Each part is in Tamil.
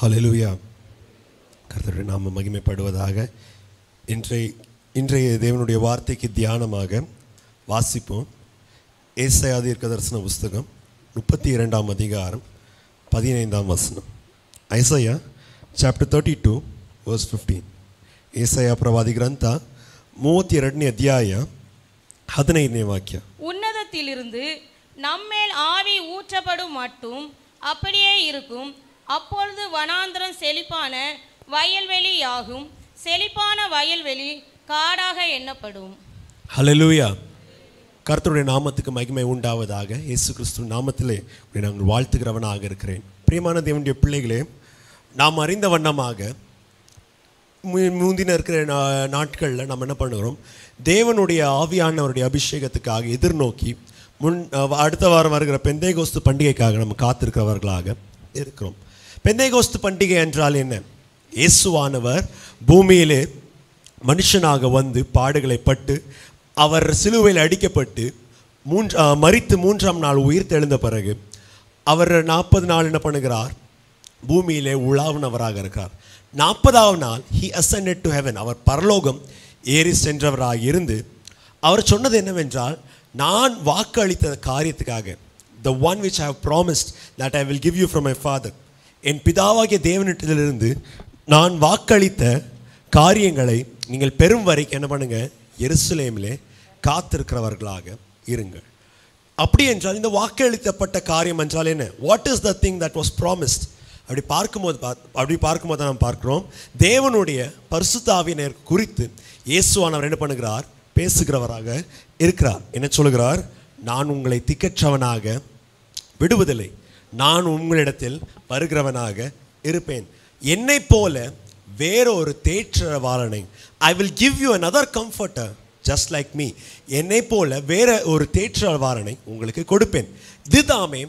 ஹalleluya கர்த்தருடைய நாம மகிமைப்படுவதாக இன்றைய இன்றைய தேவனுடைய வார்த்தைக்கு தியானமாக வாசிப்போம் ஏசாயா தீர்க்க தரிசன புஸ்தகம் முப்பத்தி இரண்டாம் அதிகாரம் பதினைந்தாம் வசனம் Isaiah chapter thirty two verse fifteen ಏಸಯ ಪ್ರವಾದಿ ಗ್ರಂಥ ಮೂವತ್ತೆರಡನೇ ಅಧ್ಯಾಯ ಹದಿನೈದನೇ ವಾಕ್ಯ உன்னதத்திலிருந்து நம்மேல் ஆவி ஊற்றப்படும் மட்டும் அப்படியே இருக்கும் அப்பொழுது வனாந்திரம் செழிப்பான வயல்வெளி ஆகும் செழிப்பான வயல்வெளி காடாக எண்ணப்படும். ஹலலூயா கர்த்தருடைய நாமத்துக்கு மகிமை உண்டாவதாக. இயேசு கிறிஸ்து நாமத்திலே நாங்கள் வாழ்த்துகிறவனாக இருக்கிறேன். பிரியமான தேவனுடைய பிள்ளைகளே நாம் அறிந்த வண்ணமாக முந்தின இருக்கிற நாட்களில் நம்ம என்ன பண்ணுகிறோம்? தேவனுடைய ஆவியானவருடைய அபிஷேகத்துக்காக எதிர்நோக்கி முன் அடுத்த வாரம் வருகிற பெந்தைகோஸ்து பண்டிகைக்காக நம்ம காத்திருக்கிறவர்களாக இருக்கிறோம். பெந்தைகோஸ்து பண்டிகை என்றால் என்ன? இயேசுவானவர் பூமியிலே மனுஷனாக வந்து பாடுகளை பட்டு அவர் சிலுவையில் அடிக்கப்பட்டு மூன்று மறித்து மூன்றாம் நாள் உயிர் தெழுந்த பிறகு அவர் நாற்பது நாள் என்ன பண்ணுகிறார்? பூமியிலே உலாவினவராக இருக்கிறார் நாற்பதாவது நாள் ஹி அசன்ட் டு ஹெவன் அவர் பரலோகம் ஏறி சென்றவராக இருந்து அவர் சொன்னது என்னவென்றால் நான் வாக்களித்த காரியத்துக்காக the one which I have promised that I will give you from my father என் பிதாவாகிய தேவனிடத்திலிருந்து நான் வாக்களித்த காரியங்களை நீங்கள் பெறும் வரைக்கும் என்ன பண்ணுங்க? எருசலேமிலே காத்திருக்கிறவர்களாக இருங்கள். அப்படி என்றால் இந்த வாக்களித்தப்பட்ட காரியம் என்றால் என்ன? What is the thing that was promised அப்படி பார்க்கும்போது பார்- அப்படி பார்க்கும்போது நாம் பார்க்குறோம் தேவனுடைய பரிசுத்தாவினர் குறித்து இயேசுவானவர் என்ன பண்ணுகிறார்? பேசுகிறவராக இருக்கிறார். என்ன சொல்கிறார் நான் உங்களை திக்கற்றவனாக விடுவதில்லை. நான் உங்களிடத்தில் வருகிறவனாக இருப்பேன். என்னை போல வேறொரு தேற்றவாளனை I will give you another comforter just like me என்னை போல வேற ஒரு தேற்றவாளனை உங்களுக்கு கொடுப்பேன். இதுதாமே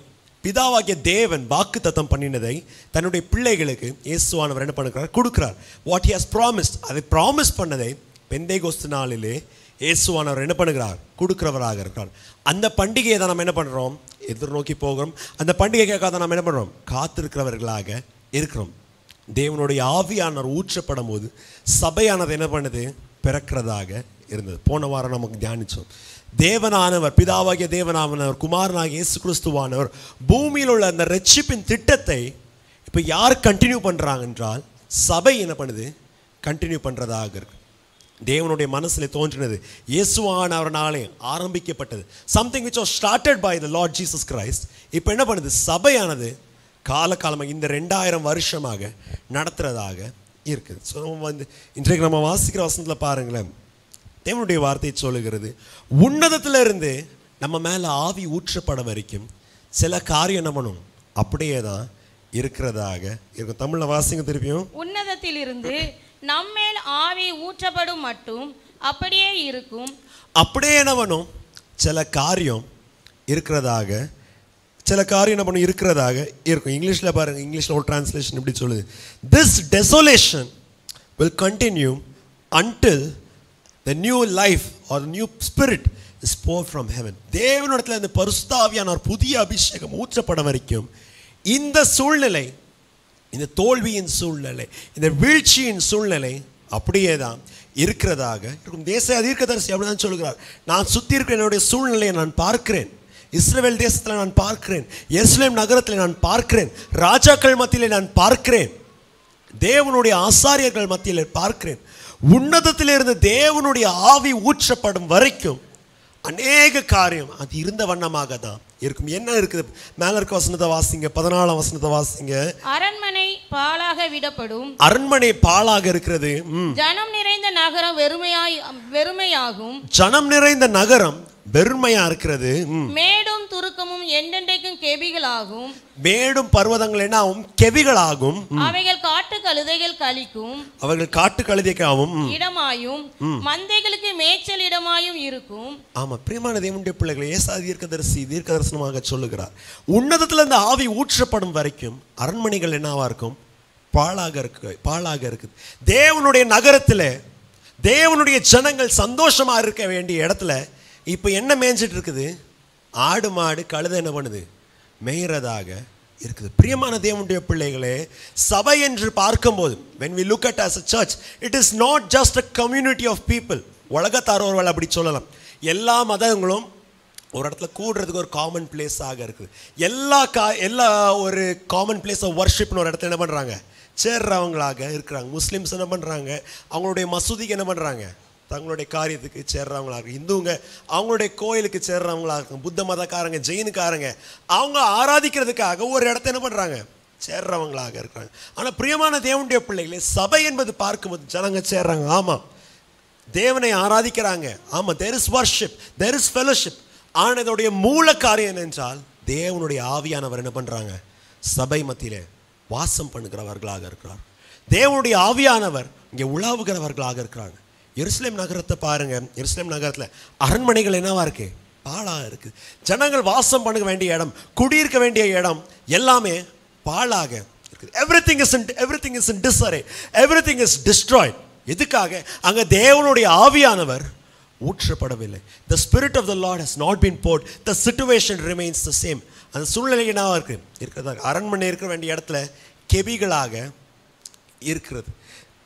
பிதாவாகிய தேவன் வாக்கு தத்தம் பண்ணினதை தன்னுடைய பிள்ளைகளுக்கு இயேசுவானவர் என்ன பண்ணுகிறார்? கொடுக்கிறார். வாட் ஹி ஹாஸ் ப்ராமிஸ்ட் அதை ப்ராமிஸ் பண்ணதை பெந்தைகோஸ்து நாளிலே இயேசுவானவர் என்ன பண்ணுகிறார்? கொடுக்குறவராக இருக்கிறார். அந்த பண்டிகையை தான் நம்ம என்ன பண்ணுறோம் எதிர்நோக்கி போகிறோம். அந்த பண்டிகைக்காக தான் நம்ம என்ன பண்ணுறோம் காத்திருக்கிறவர்களாக இருக்கிறோம். தேவனுடைய ஆவியானவர் ஊற்றப்படும் போது சபையானது என்ன பண்ணுது? பிறக்கிறதாக இருந்தது. போன வாரம் நமக்கு தியானிச்சோம். தேவனானவர் பிதாவாகிய தேவனானவர் குமாரனாகிய இயேசு கிறிஸ்துவானவர் பூமியில் உள்ள அந்த ரட்சிப்பின் திட்டத்தை இப்போ யார் கண்டினியூ பண்ணுறாங்க என்றால் சபை என்ன பண்ணுது? கண்டினியூ பண்ணுறதாக இருக்குது தேவனுடைய மனசில் தோன்றினது. இயேசுவானவர்னாலே ஆரம்பிக்கப்பட்டது. Something which was started by the Lord Jesus Christ இப்போ என்ன பண்ணுது? சபையானது காலகாலமாக இந்த ரெண்டாயிரம் வருஷமாக நடத்துகிறதாக இருக்குது. ஸோ நம்ம வந்து இன்றைக்கு நம்ம வாசிக்கிற வசனத்தில் பாருங்களேன். தேவனுடைய வார்த்தை சொல்லுகிறது உன்னதத்திலிருந்து நம்ம மேலே ஆவி ஊற்றப்பட வரைக்கும் சில காரியம் என்ன அப்படியே தான் இருக்கிறதாக இருக்கும். தமிழில் வாசிங்க திருப்பியும். உன்னதத்திலிருந்து நம்மேல் ஆவி ஊற்றப்படும் மட்டும் அப்படியே இருக்கும். அப்படியே என்ன சில காரியம் இருக்கிறதாக சில காரியம் என்ன பண்ணும் இருக்கிறதாக இருக்கும். இங்கிலீஷில் பாருங்க இங்கிலீஷில் ஒரு டிரான்ஸ்லேஷன் இப்படி சொல்லுது. This desolation will continue until the new life or new spirit is poured from heaven தேவனிடத்தில் இந்த பரிசுத்தாவியான ஒரு புதிய அபிஷேகம் ஊற்றப்பட வரைக்கும் இந்த சூழ்நிலை இந்த தோல்வியின் சூழ்நிலை இந்த வீழ்ச்சியின் சூழ்நிலை அப்படியே தான் இருக்கிறதாக இருக்கும். தேச தீர்க்கதரிசி அப்படிதான் சொல்கிறார். நான் சுற்றி இருக்கிற என்னுடைய சூழ்நிலையை நான் பார்க்கிறேன். இஸ்ரேல் தேசத்தில் நான் பார்க்கிறேன். எஸ்லேம் நகரத்தில் நான் பார்க்கிறேன். ராஜாக்கள் மத்தியில் நான் பார்க்கிறேன். தேவனுடைய ஆசாரியர்கள் மத்தியில் பார்க்கிறேன். உன்னதத்திலிருந்து தேவனுடைய ஆவி ஊற்றப்படும் வரைக்கும் அநேக காரியம் அது இருந்த வண்ணமாக தான் இருக்கும். என்ன இருக்குது? மேல இருக்க வசனத்தை வாசிங்க. பதினாலாம் வசனத்தை வாசிங்க. அரண்மனை பாழாக விடப்படும். அரண்மனை பாழாக இருக்கிறது. ஜனம் நிறைந்த நகரம் வெறுமையாய் வெறுமையாகும். ஜனம் நிறைந்த நகரம் வெறுமையா இருக்கிறது. மேடும் துருக்கமும் என்றென்றைக்கும் கெபிகளாகும். மேடும் பர்வதங்கள் என்ன ஆகும்? கெவிகளாகும் அவைகள் காட்டு கழுதைகள் கழிக்கும். அவர்கள் காட்டு கழுதைக்காகவும். இடமாயும் மந்தைகளுக்கு மேய்ச்சல் இடமாயும் இருக்கும். ஆமா பிரியமான தேவனுடைய பிள்ளைகளை ஏசா தீர்க்கதரிசி தீர்க்க தரிசனமாக சொல்லுகிறார். உன்னதத்துல இந்த ஆவி ஊற்றப்படும் வரைக்கும் அரண்மனைகள் என்னவா இருக்கும்? பாழாக இருக்கு பாழாக இருக்குது. தேவனுடைய நகரத்துல தேவனுடைய ஜனங்கள் சந்தோஷமா இருக்க வேண்டிய இடத்துல இப்போ என்ன மேய்ஞ்சிட்டு இருக்குது? ஆடு மாடு கழுதை என்ன பண்ணுது? மேய்றதாக இருக்குது. பிரியமான தேவனுடைய பிள்ளைகளே சபை என்று பார்க்கும்போது when we look at us a church it is not just a community of people உலகத்தாரோர்கள் அப்படி சொல்லலாம். எல்லா மதங்களும் ஒரு இடத்துல கூடுறதுக்கு ஒரு காமன் பிளேஸாக இருக்குது. எல்லா கா எல்லா ஒரு காமன் பிளேஸ் ஆஃப் வர்ஷிப்னு ஒரு இடத்துல என்ன பண்ணுறாங்க சேர்றவங்களாக இருக்கிறாங்க. முஸ்லீம்ஸ் என்ன பண்ணுறாங்க அவங்களுடைய மசூதிக்கு என்ன பண்ணுறாங்க தங்களுடைய காரியத்துக்கு சேர்றவங்களா இருக்கும் இந்துங்க அவங்களுடைய கோயிலுக்கு சேர்றவங்களா இருக்கும் புத்த மதக்காரங்க ஜெயினுக்காரங்க அவங்க ஆராதிக்கிறதுக்காக ஒரு இடத்த என்ன பண்ணுறாங்க சேர்றவங்களாக இருக்கிறாங்க. ஆனால் பிரியமான தேவனுடைய பிள்ளைகளே சபை என்பது பார்க்கும்போது ஜனங்க சேர்றாங்க. ஆமாம் தேவனை ஆராதிக்கிறாங்க. ஆமாம் there is worship there is fellowship ஆனால் இதோடைய மூல காரியம் என்னென்றால் தேவனுடைய ஆவியானவர் என்ன பண்ணுறாங்க சபை மத்தியில் வாசம் பண்ணுகிறவர்களாக இருக்கிறார். தேவனுடைய ஆவியானவர் இங்கே உலாவுகிறவர்களாக இருக்கிறாங்க. எருசலேம் நகரத்தை பாருங்கள் எருசலேம் நகரத்தில் அரண்மனைகள் என்னவாக இருக்குது பாழாக இருக்குது ஜனங்கள் வாசம் பண்ண வேண்டிய இடம் குடியிருக்க வேண்டிய இடம் எல்லாமே பாழாக இருக்குது everything is in everything is in disarray everything is destroyed எதுக்காக? அங்கே தேவனுடைய ஆவியானவர் ஊற்றப்படவில்லை. The spirit of the Lord has not been poured the situation remains the same அந்த சூழ்நிலை என்னவாக இருக்குது இருக்கிறதா அரண்மனை இருக்க வேண்டிய இடத்துல கெபிகளாக இருக்கிறது.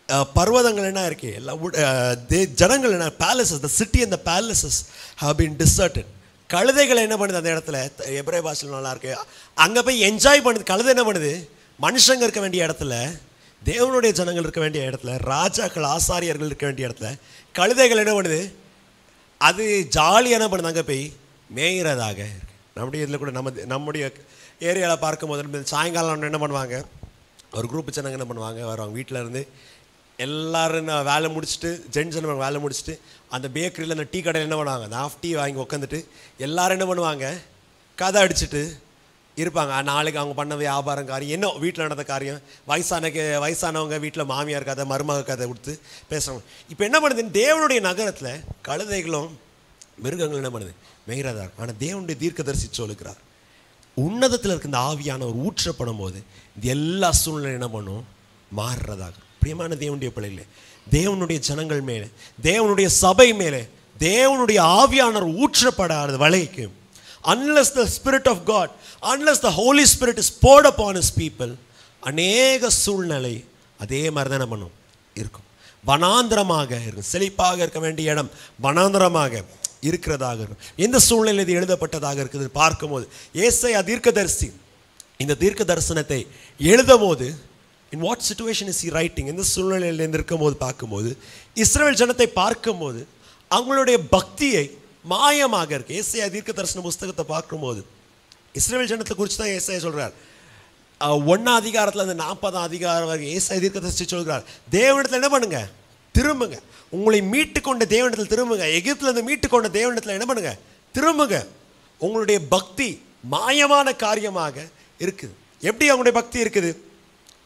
பர்வதங்கள் என்ன இருக்கு? எல்லா தே- ஜனங்கள் என்ன? பேலசஸ் த சிட்டி அந்த the palaces have been deserted கழுதைகள் என்ன பண்ணுது அந்த இடத்துல? எப்ரே பாஷில் நல்லா இருக்கு. அங்கே போய் என்ஜாய் பண்ணுது. கழுதை என்ன பண்ணுது? மனுஷங்க இருக்க வேண்டிய இடத்துல தேவனுடைய ஜனங்கள் இருக்க வேண்டிய இடத்துல ராஜாக்கள் ஆசாரியர்கள் இருக்க வேண்டிய இடத்துல கழுதைகள் என்ன பண்ணுது? அது ஜாலியாக என்ன பண்ணுது? அங்கே போய் மேயிறதாக நம்முடைய இதில் கூட நம்ம நம்முடைய ஏரியாவில் பார்க்கும்போது நம்ம சாயங்காலம் என்ன பண்ணுவாங்க? ஒரு குரூப் ஜனங்க என்ன பண்ணுவாங்க? வருவாங்க. வீட்டில் இருந்து எல்லோரும் நான் வேலை முடிச்சுட்டு ஜென்ஸ் நம்ம வேலை முடிச்சுட்டு அந்த பேக்கரியில் அந்த டீ கடையில் என்ன பண்ணுவாங்க? அந்த ஆஃப் டீ வாங்கி உட்காந்துட்டு எல்லாரும் என்ன பண்ணுவாங்க? கதை அடிச்சுட்டு இருப்பாங்க. நாளைக்கு அவங்க பண்ண வியாபாரம் காரியம் என்ன வீட்டில் நடந்த காரியம் வயசானக்கு வயசானவங்க வீட்டில் மாமியார் கதை மருமக கதை கொடுத்து பேசுகிறாங்க இப்போ என்ன பண்ணுதுன்னு தேவனுடைய நகரத்தில் கழுதைகளும் மிருகங்களும் என்ன பண்ணுது? மேய்கிறதா ஆனால் தேவனுடைய தீர்க்கதரிசி சொல்லுகிறார். உன்னதத்தில் இருக்க இந்த ஆவியானவர் ஊற்றப்படும் போது இது எல்லா சூழ்நிலையும் என்ன பண்ணும்? மாறுறதாக பிரியமான தேவனுடைய பிள்ளைகளே தேவனுடைய ஜனங்கள் மேலே தேவனுடைய சபை மேலே தேவனுடைய ஆவியானர் ஊற்றப்படாத வலைக்கு unless the spirit of God unless the Holy Spirit is poured upon his people அநேக சூழ்நிலை அதே மாதிரி தான் பண்ணும் இருக்கும். வனாந்திரமாக இருக்கும் செழிப்பாக இருக்க வேண்டிய இடம் வனாந்திரமாக இருக்கிறதாக இருக்கும். எந்த சூழ்நிலை இது எழுதப்பட்டதாக இருக்குது பார்க்கும்போது ஏசையா தீர்க்கதரிசி இந்த தீர்க்க தரிசனத்தை எழுதும் போது in what situation is he writing எந்த சூழ்நிலையிலேருந்து இருக்கும் போது பார்க்கும்போது இஸ்ரேல் ஜனத்தை பார்க்கும்போது அவங்களுடைய பக்தியை மாயமாக இருக்கு. ஏசையா தீர்க்க தரிசன புஸ்தகத்தை பார்க்கும்போது இஸ்ரேல் ஜனத்தை குறித்து தான் ஏசையா சொல்கிறார் ஒன்றாம் அதிகாரத்தில் அந்த நாற்பதாம் அதிகாரம் வரைக்கும் தீர்க்க தீர்க்கதரிசி சொல்கிறார் தேவனிடத்தில் என்ன பண்ணுங்க? திரும்புங்க. உங்களை மீட்டு கொண்ட தேவனிடத்தில் திரும்புங்க. எகிப்தில் இருந்து மீட்டு கொண்ட தேவனிடத்தில் என்ன பண்ணுங்க? திரும்புங்க. உங்களுடைய பக்தி மாயமான காரியமாக இருக்குது. எப்படி அவங்களுடைய பக்தி இருக்குது?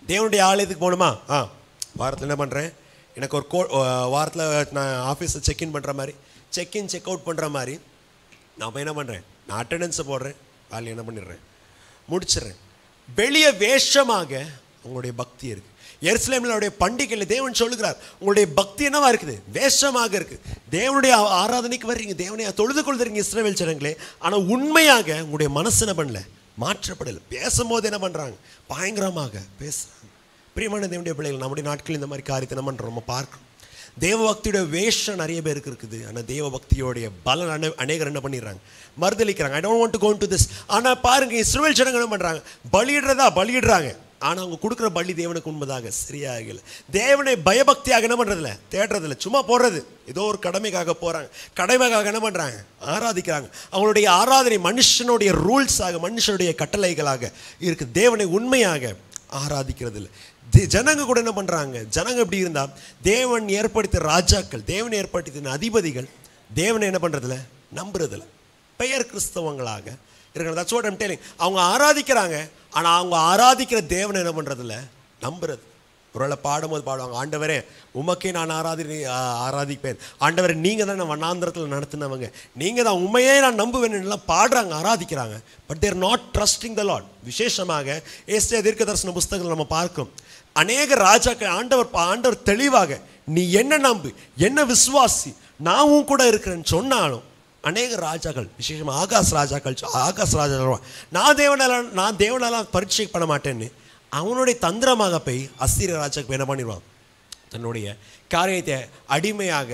தேவனுடைய ஆலயத்துக்கு போகணுமா? ஆ. வாரத்தில் என்ன பண்ணுறேன் எனக்கு ஒரு கோ வாரத்தில் நான் ஆஃபீஸில் செக்இன் பண்ணுற மாதிரி செக்இன் செக் அவுட் பண்ணுற மாதிரி நான் போய் என்ன பண்ணுறேன் நான் அட்டண்டன்ஸை போடுறேன். வேலையை என்ன பண்ணிடுறேன்? முடிச்சிடுறேன். வெளியே வேஷமாக உங்களுடைய பக்தி இருக்கு. எருசலேமிலுடைய பண்டிகையில் தேவன் சொல்லுகிறார் உங்களுடைய பக்தி என்னவா இருக்குது? வேஷமாக இருக்குது தேவனுடைய ஆராதனைக்கு வர்றீங்க. தேவனையா தொழுது கொள்கிறீங்க இஸ்ரேவேல் ஜனங்களே. ஆனால் உண்மையாக உங்களுடைய மனசு என்ன பண்ணல? மாற்றப்படலை. பேசும்போது என்ன பண்ணுறாங்க பயங்கரமாக பேசுகிறாங்க பிரியமான தேவனுடைய பிள்ளைகள் நம்முடைய நாட்களில் இந்த மாதிரி காரியத்தை என்ன பண்ணுறோம் நம்ம பார்க்கணும். தேவ பக்தியோட வேஷம் நிறைய பேருக்கு இருக்குது. ஆனால் தேவ பக்தியோடைய பலன் அனை அநேகர் என்ன பண்ணிடுறாங்க? மறுதளிக்கிறாங்க I don't want to gone to this ஆனால் பாருங்க இஸ்ரோவேல் ஜனங்க என்ன பண்ணுறாங்க பலியிடுறதா? பலியிடுறாங்க. ஆனால் அவங்க கொடுக்குற பள்ளி தேவனுக்கு உண்மைதாக சரியாக இல்லை தேவனை பயபக்தியாக என்ன பண்ணுறதில்ல தேடுறதில்ல. சும்மா போடுறது. ஏதோ ஒரு கடமைக்காக போகிறாங்க கடமைக்காக என்ன பண்ணுறாங்க ஆராதிக்கிறாங்க. அவங்களுடைய ஆராதனை மனுஷனுடைய ரூல்ஸாக மனுஷனுடைய கட்டளைகளாக இருக்குது தேவனை உண்மையாக ஆராதிக்கிறது இல்லை ஜனங்க கூட என்ன பண்ணுறாங்க ஜனங்க எப்படி இருந்தால் தேவன் ஏற்படுத்திய ராஜாக்கள் தேவன் ஏற்படுத்தின அதிபதிகள் தேவனை என்ன பண்ணுறதில்ல நம்புறதில்ல. பெயர் கிறிஸ்தவங்களாக இருக்கிறது தட்ஸ் வாட் ஐம் டெலிங் அவங்க ஆராதிக்கிறாங்க ஆனால் அவங்க ஆராதிக்கிற தேவனை என்ன பண்ணுறதில்ல நம்புறது. ஒருவேளை பாடும்போது பாடுவாங்க ஆண்டவரே உமக்கே நான் ஆராதி ஆராதிப்பேன். ஆண்டவரே நீங்கள் தான் நான் வண்ணாந்திரத்தில் நடத்தினவங்க. நீங்கள் தான் உண்மையே நான் நம்புவேன்லாம் பாடுறாங்க ஆராதிக்கிறாங்க. But they're not trusting the Lord விசேஷமாக ஏசியா தீர்க்க தரிசன புஸ்தகங்கள் நம்ம பார்க்கும். அநேக ராஜாக்கள் ஆண்டவர் ஆண்டவர் தெளிவாக நீ என்ன நம்பு என்ன விசுவாசி நான் உன் கூட இருக்கிறேன்னு சொன்னாலும் அநேக ராஜாக்கள் விசேஷமாக ஆகாஷ் ராஜாக்கள் ஆகாஷ் ராஜா நான் தேவனால நான் தேவனாலாம் பரீட்சை பண்ண மாட்டேன்னு அவனுடைய தந்திரமாக போய் அஸ்திரிய ராஜாக்கு என்ன பண்ணிடுவான்? தன்னுடைய காரியத்தை அடிமையாக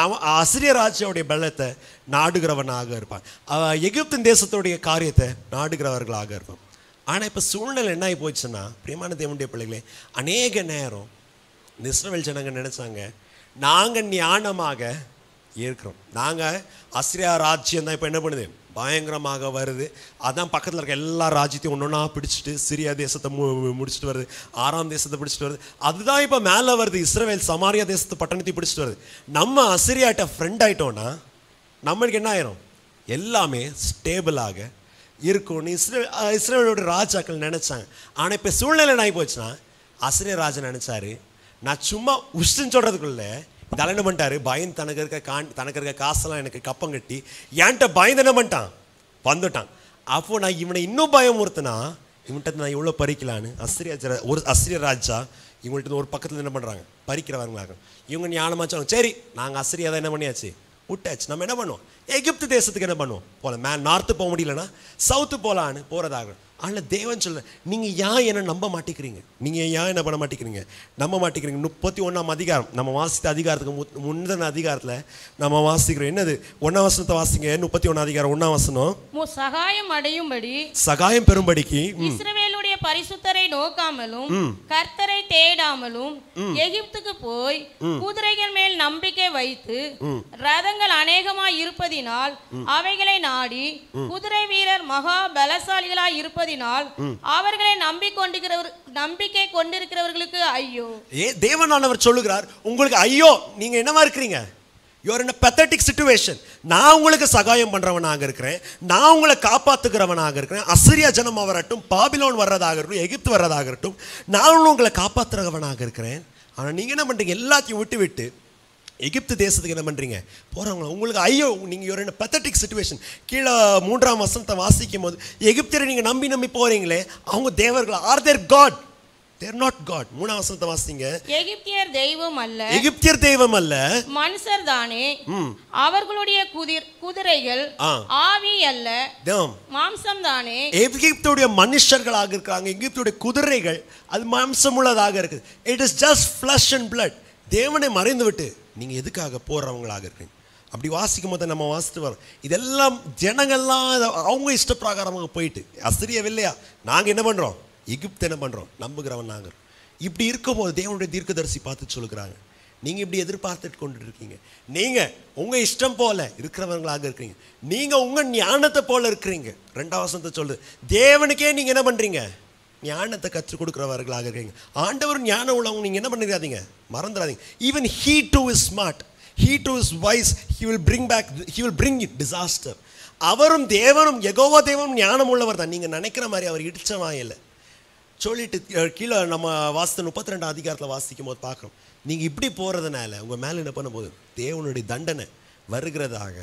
அவன் அசிரிய ராஜாவுடைய பலத்தை நாடுகிறவனாக இருப்பான். அவன் எகிப்தின் தேசத்துடைய காரியத்தை நாடுகிறவர்களாக இருப்பான். ஆனால் இப்போ சூழ்நிலை என்ன ஆகி போச்சுன்னா பிரியமான தேவனுடைய பிள்ளைகளே அநேக நேரம் இந்த ஜனங்கள் ஜனங்க நினைச்சாங்க நாங்கள் ஞானமாக இருக்கிறோம் நாங்கள் அஸ்ரியா ராஜ்யம் தான் இப்போ என்ன பண்ணுது? பயங்கரமாக வருது. அதான் பக்கத்தில் இருக்க எல்லா ராஜ்யத்தையும் ஒன்று ஒன்றா பிடிச்சிட்டு சிரியா தேசத்தை மு முடிச்சுட்டு முடிச்சிட்டு வருது. ஆறாம் தேசத்தை பிடிச்சிட்டு வருது. அதுதான் இப்போ மேலே வருது இஸ்ரேல் சமாரியா தேசத்து பட்டணத்தையும் பிடிச்சிட்டு வருது. நம்ம அசிரியாட்ட ஃப்ரெண்ட் ஆகிட்டோன்னா நம்மளுக்கு என்ன ஆயிரும்? எல்லாமே ஸ்டேபிளாக இருக்கும்னு இஸ்ரேல் இஸ்ரேலோட ராஜாக்கள் நினச்சாங்க. ஆனால் இப்போ சூழ்நிலை என்ன ஆகி போச்சுன்னா அசிரிய ராஜா நினச்சாரு நான் சும்மா உஷ்ன்னு சொல்கிறதுக்குள்ளே தலை என்ன பண்ணிட்டாரு. பயந்து தனக்கு இருக்க கான் தனக்கு இருக்க காசெல்லாம் எனக்கு கப்பம் கட்டி என்கிட்ட பயந்து என்ன பண்ணிட்டான்? வந்துட்டான். அப்போ நான் இவனை இன்னும் பயமுறுத்தினா இவன்கிட்ட நான் எவ்வளோ பறிக்கலான்னு? அஸ்ரியா ஒரு அஸ்ரிய ராஜா இவங்கள்ட்ட இருந்து ஒரு பக்கத்தில் என்ன பண்ணுறாங்க பறிக்கிறவங்களாக இவங்க ஞானமாச்சாங்க சரி நாங்கள் அஸ்ரியா தான் என்ன பண்ணியாச்சு? விட்டாச்சு. நம்ம என்ன பண்ணுவோம்? எகிப்து தேசத்துக்கு என்ன பண்ணுவோம்? போகலாம் மே நார்த்து போக முடியலன்னா சவுத்து போகலான்னு போகிறதாகும் ஆனால் தேவன் சொல்ல நீங்கள் ஏன் என்ன நம்ப மாட்டேங்கிறீங்க? நீங்கள் ஏன் என்ன பண்ண மாட்டேங்கிறீங்க? நம்ப மாட்டேங்கிறீங்க. முப்பத்தி ஒன்றாம் அதிகாரம். நம்ம வாசித்த அதிகாரத்துக்கு மு- முந்தின அதிகாரத்தில் நம்ம வாசிக்கிறோம். என்னது? ஒன்றாம் வசனத்தை வாசிங்க. முப்பத்தி ஒன்றாம் அதிகாரம் ஒன்றாம் வசனம். சகாயம் அடையும்படி சகாயம் பெறும்படிக்கு இஸ்ரவேலுடைய பரிசுத்தரை நோக்காமலும் கர்த்தரை தேடாமலும் எகிப்துக்கு போய் குதிரைகள் மேல் நம்பிக்கை வைத்து ரதங்கள் அநேகமாய் இருப்பதினால் அவைகளை நாடி குதிரை வீரர் மகா பலசாலிகளாய் இருப்பதினால் அவர்களை நம்பிக்கொண்டிருக்கிறவர் நம்பிக்கை கொண்டிருக்கிறவர்களுக்கு ஐயோ. ஏ தேவனானவர் சொல்லுகிறார் உங்களுக்கு ஐயோ நீங்கள் என்னவா இருக்கிறீங்க? யூஆர் இன் பெத்தட்டிக் சுச்சுவேஷன் நான் உங்களுக்கு சகாயம் பண்ணுறவனாக இருக்கிறேன். நான் உங்களை காப்பாற்றுக்கிறவனாக இருக்கிறேன். அசிரியா ஜனம் வரட்டும் பாபிலோன் வர்றதாக இருக்கட்டும் எகிப்து வர்றதாக இருக்கட்டும் நானும் உங்களை காப்பாற்றுறவனாக இருக்கிறேன். ஆனால் நீங்கள் என்ன பண்ணுறீங்க எல்லாத்தையும் விட்டு விட்டு எகிப்து தேசத்துக்கு என்ன பண்ணுறீங்க போகிறவங்களா உங்களுக்கு ஐயோ நீங்கள் ஒரு பெத்தட்டிக் சுச்சுவேஷன் கீழே மூன்றாம் வசனத்தை வாசிக்கும் போது எகிப்தியரை நீங்கள் நம்பி நம்பி போகிறீங்களே அவங்க தேவர்கள் are their god they're not god மூணாம் வசனத்தை வாசிங்க. எகிப்தியர் தெய்வம் அல்ல. எகிப்தியர் தெய்வம் அல்ல. மனுஷர் தானே. அவர்களுடைய குதிர் குதிரைகள். ஆவி அல்ல. மாம்சம் தானே. எகிப்துடைய மனுஷர்களாக இருக்கிறாங்க. எகிப்துடைய குதிரைகள் அது மாம்சமுள்ளதாக இருக்குது. It is just flesh and blood தேவனை மறைந்து விட்டு நீங்கள் எதுக்காக போடுறவங்களாக இருக்கீங்க? அப்படி வாசிக்கும் போது நம்ம வாசிட்டு வரோம். இதெல்லாம் ஜனங்கள்லாம் அவங்க இஷ்ட பிரகாரமாக போயிட்டு. அசிரியவில்லையா? நாங்கள் என்ன பண்ணுறோம் எகிப்து என்ன பண்ணுறோம் நம்புகிறவன் நாங்கள். இப்படி இருக்கும்போது தேவனுடைய தீர்க்கதரிசி பார்த்து சொல்லுக்கிறாங்க நீங்கள் இப்படி எதிர்பார்த்துட்டு கொண்டு இருக்கீங்க நீங்கள் உங்கள் இஷ்டம் போல இருக்கிறவங்களாக இருக்கிறீங்க. நீங்கள் உங்கள் ஞானத்தை போல இருக்கிறீங்க. ரெண்டாம் வசனத்தை சொல்லுது தேவனுக்கே நீங்கள் என்ன பண்ணுறீங்க ஞானத்தை கற்றுக் கொடுக்குறவர்களாக இருக்கீங்க. ஆண்டவர் ஞானம் உள்ளவங்க நீங்கள் என்ன பண்ணிடாதீங்க? மறந்துடாதீங்க. Even he too is smart he too is wise he will bring back he will bring it disaster அவரும் தேவனும் எகோவா தேவனும் ஞானம் உள்ளவர் தான். நீங்கள் நினைக்கிற மாதிரி அவர் இடிச்சவன் இல்லை. சொல்லிட்டு கீழே நம்ம வாசித்த முப்பத்தி ரெண்டாம் அதிகாரத்தில் வாசிக்கும் போது பார்க்குறோம். நீங்கள் இப்படி போகிறதுனால உங்கள் மேலே என்ன பண்ணும்போது தேவனுடைய தண்டனை வருகிறதாக